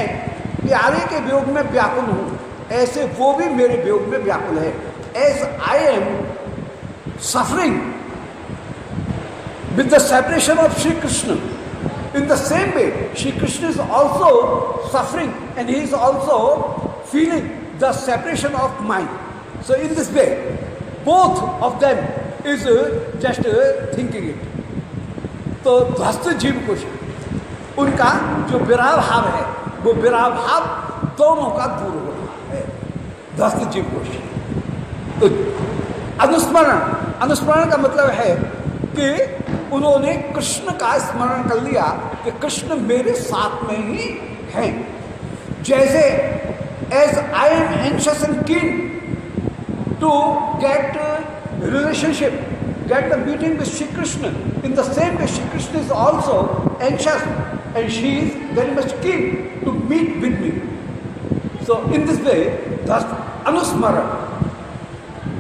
S1: प्यारे के वियोग में व्याकुल हूँ ऐसे वो भी मेरे वियोग में व्याकुल है as I am suffering with the separation of Shri Krishna in the same way Shri Krishna is also suffering and he is also feeling the separation of mind so in this way both of them is just thinking it तो ध्वस्त जीव कुछ उनका जो भाव है वो भाव दोनों का दूर हो रहा है ध्वस्त जीव कुछ तो अनुस्मरण अनुस्मरण का मतलब है कि उन्होंने कृष्ण का स्मरण कर लिया कि कृष्ण मेरे साथ में ही हैं जैसे एज आई एम एंशन किन to get relationship get the meeting with Shri Krishna. In the same way, Shri Krishna is also anxious and she is very much keen to meet with me. So in this way, thus anusmaran.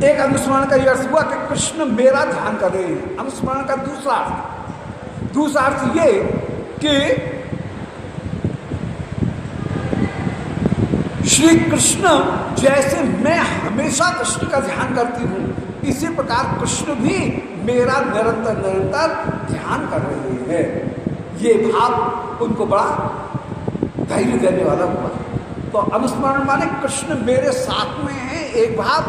S1: एक अनुस्मरण का यह अर्थ हुआ कि कृष्ण मेरा ध्यान कर रहे हैं अनुस्मरण का दूसरा अर्थ दूसरा अर्थ ये कि श्री कृष्ण जैसे मैं हमेशा कृष्ण का ध्यान करती हूं इसी प्रकार कृष्ण भी मेरा निरंतर निरंतर ध्यान कर रहे हैं ये भाव उनको बड़ा धैर्य देने वाला हुआ तो अनुस्मरण माने कृष्ण मेरे साथ में है एक भाव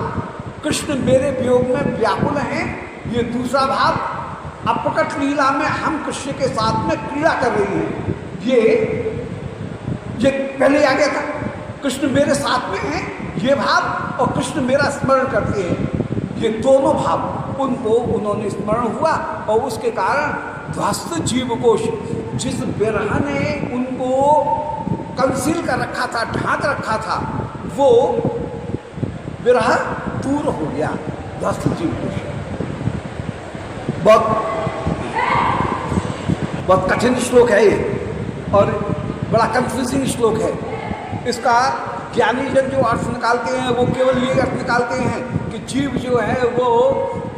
S1: कृष्ण मेरे वियोग में व्याकुल हैं ये दूसरा भाव अपकट लीला में हम कृष्ण के साथ में क्रीड़ा कर रही हैं ये ये पहले आ गया था कृष्ण मेरे साथ में है ये भाव और कृष्ण मेरा स्मरण करते हैं ये दोनों भाव उनको उन्होंने स्मरण हुआ और उसके कारण ध्वस्त जीव कोश जिस बिरह ने उनको कंसील कर रखा था ढांक रखा था वो बिरह दूर हो गया ध्वस्त जीव कोश बहुत बहुत कठिन श्लोक है ये और बड़ा कंफ्यूजिंग श्लोक है इसका ज्ञानी जन जो अर्थ निकालते हैं वो केवल ये अर्थ निकालते हैं कि जीव जो है वो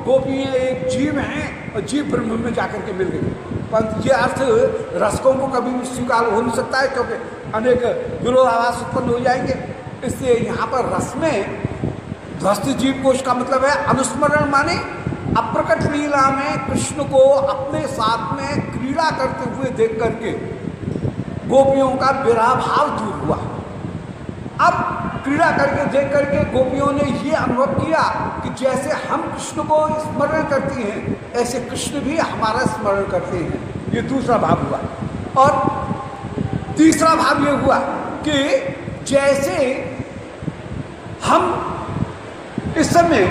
S1: गोपीय एक जीव हैं और जीव ब्रह्म में जाकर के मिल गई परंतु ये अर्थ रसकों को कभी भी स्वीकार हो नहीं सकता है क्योंकि अनेक विरोध आवास उत्पन्न हो जाएंगे इसलिए यहाँ पर रस में ध्वस्त जीव कोष का मतलब है अनुस्मरण माने अप्रकट लीला में कृष्ण को अपने साथ में क्रीड़ा करते हुए देख करके गोपियों का विराभाव दूर हुआ अब क्रीड़ा करके देख करके गोपियों ने ये अनुभव किया कि जैसे हम कृष्ण को स्मरण करते हैं ऐसे कृष्ण भी हमारा स्मरण करते हैं ये दूसरा भाव हुआ और तीसरा भाव ये हुआ कि जैसे हम इस समय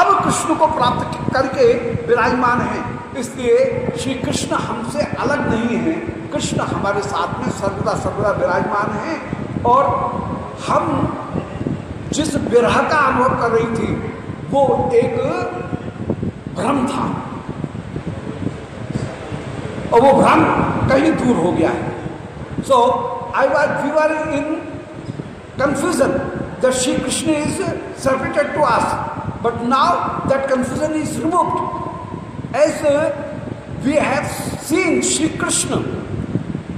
S1: अब कृष्ण को प्राप्त करके विराजमान हैं इसलिए श्री कृष्ण हमसे अलग नहीं है कृष्ण हमारे साथ में सर्वदा सर्वदा विराजमान है और हम जिस विरह का अनुभव कर रही थी वो एक भ्रम था और वो भ्रम कहीं दूर हो गया है so I was we are in confusion the Shri Krishna is separated to us but now that confusion is removed as we have seen Shri Krishna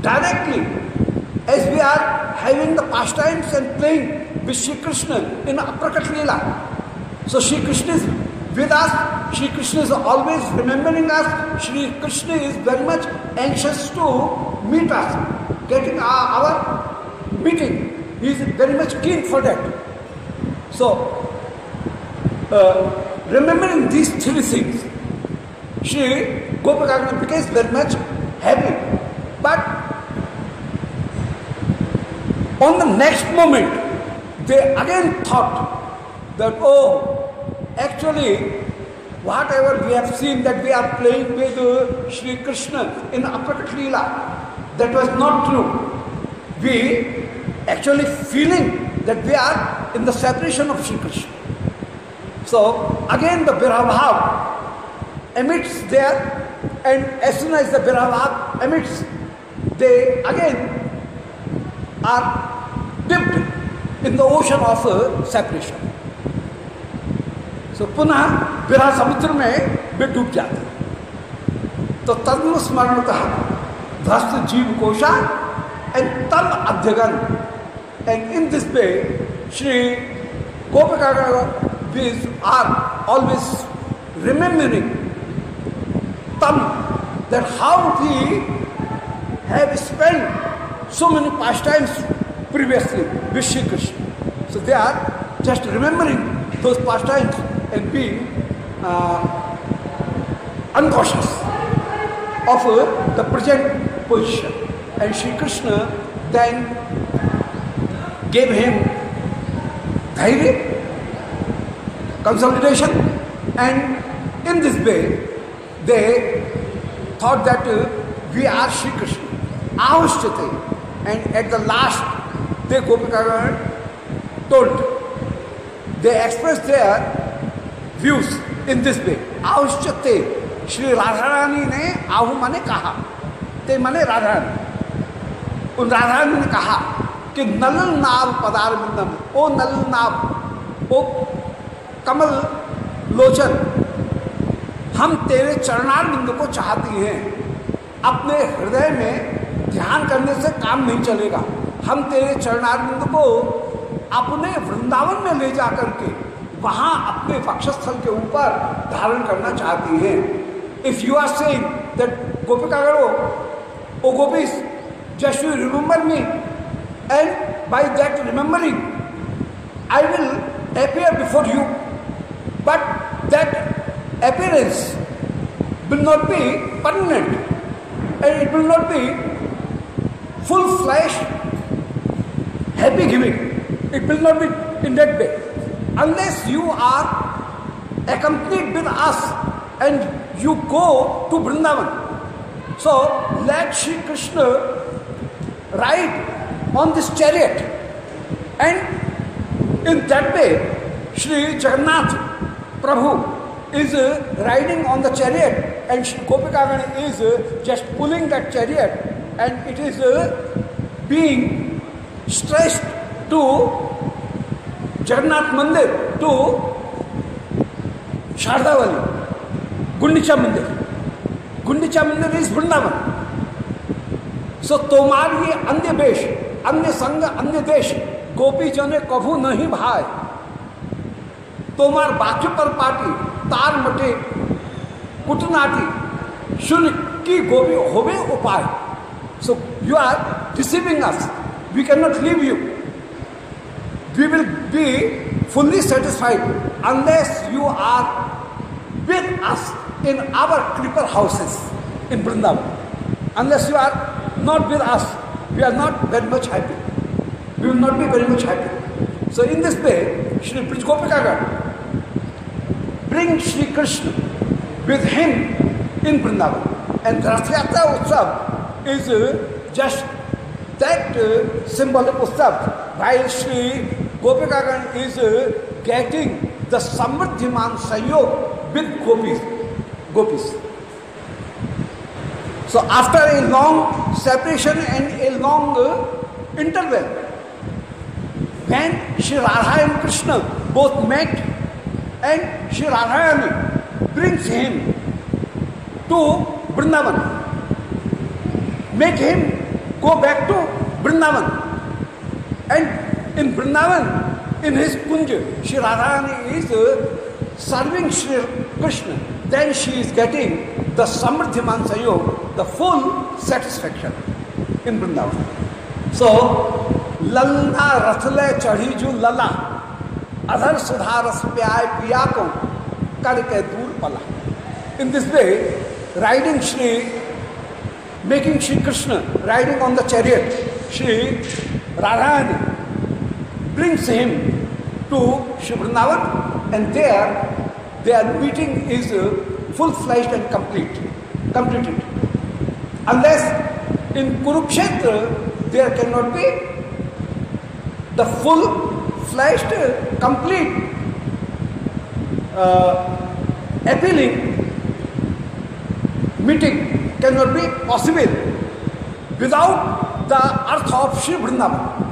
S1: directly as we are having the pastimes and playing with Shri Krishna in Aprakat Leela. So Shri Krishna is with us, Shri Krishna is always remembering us, Shri Krishna is very much anxious to meet us, getting our, our meeting. He is very much keen for that. So, uh, remembering these three things, Shri Gopakagana becomes very much happy. But on the next moment, they again thought that, oh, actually, whatever we have seen that we are playing with uh, Sri Krishna in Apakat Leela, that was not true. We actually feeling that we are in the separation of Sri Krishna. So again the Birabhav emits there and as soon as the Birabhav emits, they again are dipped in the ocean of separation. So पुनः विरह समुद्र में वे डूब जाते तो तन्म स्मरण ध्वस्त जीव कोशा एंड तन अध्यगन and in this way Shri Gopika are always remembering tam that how we have spent so many pastimes previously with Shri Krishna. So they are just remembering those pastimes and being uh, unconscious of uh, the present position. And Shri Krishna then gave him dhairya, consolidation, and in this way they thought that uh, we are Shri Krishna, our Sthiti. And at the last they Gopikaran told. They express their views in this way. Aushchate Shri Radharani ne ने आहु kaha. कहा mane माने Un रानी उन kaha ki ने कहा कि नल नाव पदार बिंदम O kamal lochan. कमल लोचन हम तेरे चरणार बिंदु को चाहती हैं अपने हृदय में ध्यान करने से काम नहीं चलेगा हम तेरे चरणारिंद को अपने वृंदावन में ले जा करके वहां अपने पक्षस्थल के ऊपर धारण करना चाहती है if you are same that Gopika गणो ओ gopis just you remember me and by that remembering I will appear before you but that appearance will not be permanent and it will not be full flash happy giving. It will not be in that way. Unless you are accompanied with us and you go to Vrindavan. So let Sri Krishna ride on this chariot and in that way Sri Jagannath Prabhu is uh, riding on the chariot and Sri Gopika is uh, just pulling that chariot and it is uh, being stressed to Jagannath Mandir to Shardavali, Gundicha Mandir. Gundicha Mandir is Vrindavan. So so, तोमार ये अन्य वेश अन्य संग अन्य देश गोपी जने कभू नहीं भाए तोमार बाकी पर पाटी तार मटे कुटनाटी शुन की गोपी होवे उपाय so you are deceiving us we cannot leave you. We will be fully satisfied unless you are with us in our creeper houses in Vrindavan. Unless you are not with us, we are not very much happy. We will not be very much happy. So in this way, Shri Brij bring Shri Krishna with him in Vrindavan. And Rath Yatra Utsav is just that uh, symbol of Ustav, while Sri Gopikagan is uh, getting the Samriddhiman Sayog with Gopis. Gopis. So after a long separation and a long uh, interval, when Sri Radha and Krishna both met and Sri Radharani brings him to Vrindavan, make him go back to Vrindavan. And in Vrindavan, in his kunja, Sri Radharani is uh, serving Sri Krishna. Then she is getting the Samriddhi Mansayo, the full satisfaction in Vrindavan. So, ललना रथले चढ़ी जो Adhar अधर सुधारस प्याय पिया को Pala In this way, riding Sri making Sri Krishna riding on the chariot. Sri Radharani brings him to Shri Vrindavan and there their meeting is uh, full-fledged and complete, completed. Unless in Kurukshetra there cannot be the full-fledged, uh, complete,
S2: uh,
S1: appealing meeting not be possible without the earth of Shri Vrindavan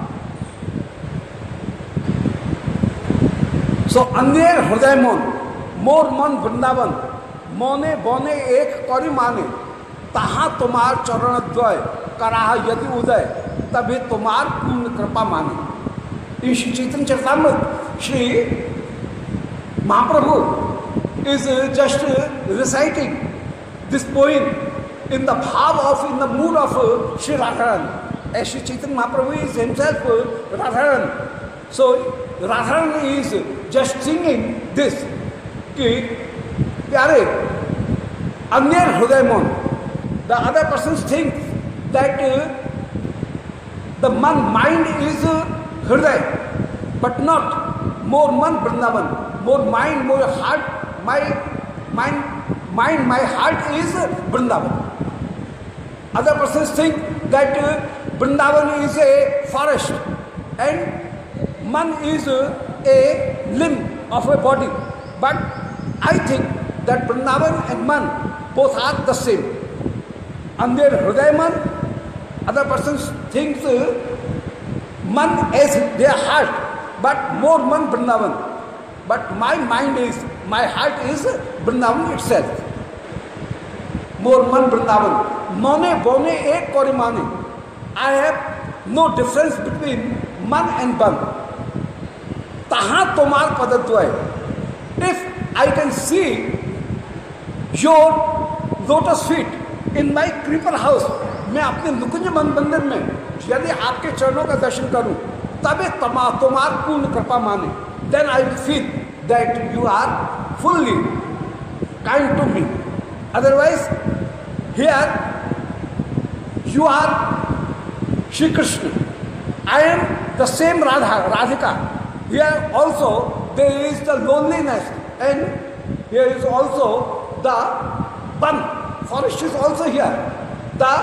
S1: so अन्य हृदय मन मोर मन वृंदावन मोने बोने एक करी माने तहा तुम्हार चरण द्वय कराह यदि उदय तभी तुम्हार पूर्ण कृपा माने Shri Chaitanya Charitamrita Shri Mahaprabhu is just reciting this point in the bhav of, in the mood of Sri Radharan. As Sri Chaitanya Mahaprabhu is himself Radharan. So Radharan is just singing this. Ki, Pyare, Anir Hudaymon. The other persons think that uh, the man mind is uh, Hriday, but not more man Vrindavan, more mind, more heart, my mind mind, my heart is Vrindavan. Other persons think that uh, Vrindavan is a forest and man is uh, a limb of a body. But I think that Vrindavan and man both are the same. And their Hridayaman, other persons think uh, man as their heart, but more man Vrindavan. But my mind is, my heart is Vrindavan itself. मोर मन वृंदावन मौने बने एक कौर माने I have no difference between मन and बन तहा तुम्हार पद द्वय if I can see your lotus feet in my creeper house मैं अपने नुकुंज मन मंदिर में यदि आपके चरणों का दर्शन करूं तबे तमा तुम्हार पूर्ण कृपा माने then I feel that you are fully kind to me Otherwise, here you are Shri Krishna. I am the same Radha, Radhika. Here also there is the loneliness and here is also the Ban. Forest is also here. The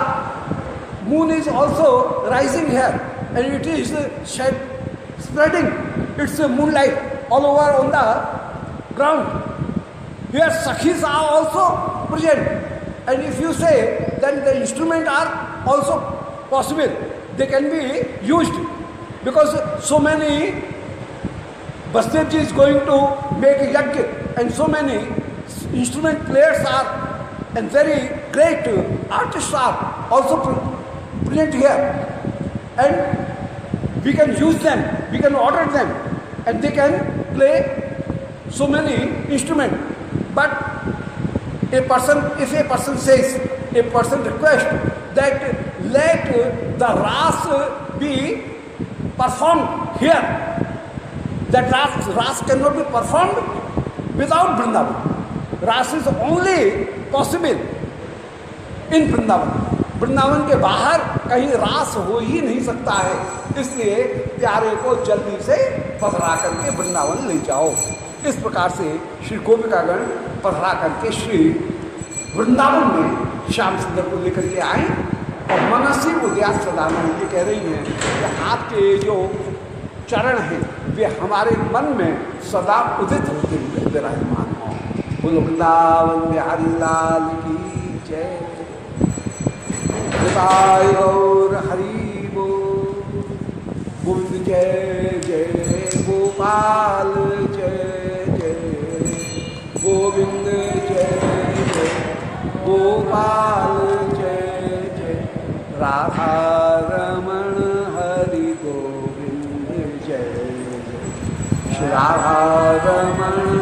S1: moon is also rising here and it is shed, spreading its moonlight all over on the ground. Here Sakhis are also present. And if you say, then the instrument are also possible. They can be used because so many Basdevji is going to make a and so many instrument players are and very great artists are also present here. And we can use them, we can order them and they can play so many instruments. But a person if a person says a person request that let the ras be performed here that ras ras cannot be performed without vrindavan ras is only possible in vrindavan Vrindavan के बाहर कहीं रास हो ही नहीं सकता है इसलिए प्यारे को जल्दी से पकड़ा करके वृंदावन ले जाओ इस प्रकार से श्री गोपिकागण पधरा करके श्री वृंदावन में श्याम सुंदर को लेकर के आए और मनसी उद्यास सदानंद जी कह रही हैं कि आपके जो चरण हैं वे हमारे मन में सदा उदित होते हुए विराजमान हों बोलो वृंदावन बिहारी लाल की जय और हरी गोविंद जय जय गोपाल गोविंद जय जय गोपाल जय जय राधा रमण हरि गोविंद जय जय श्री राधा रमण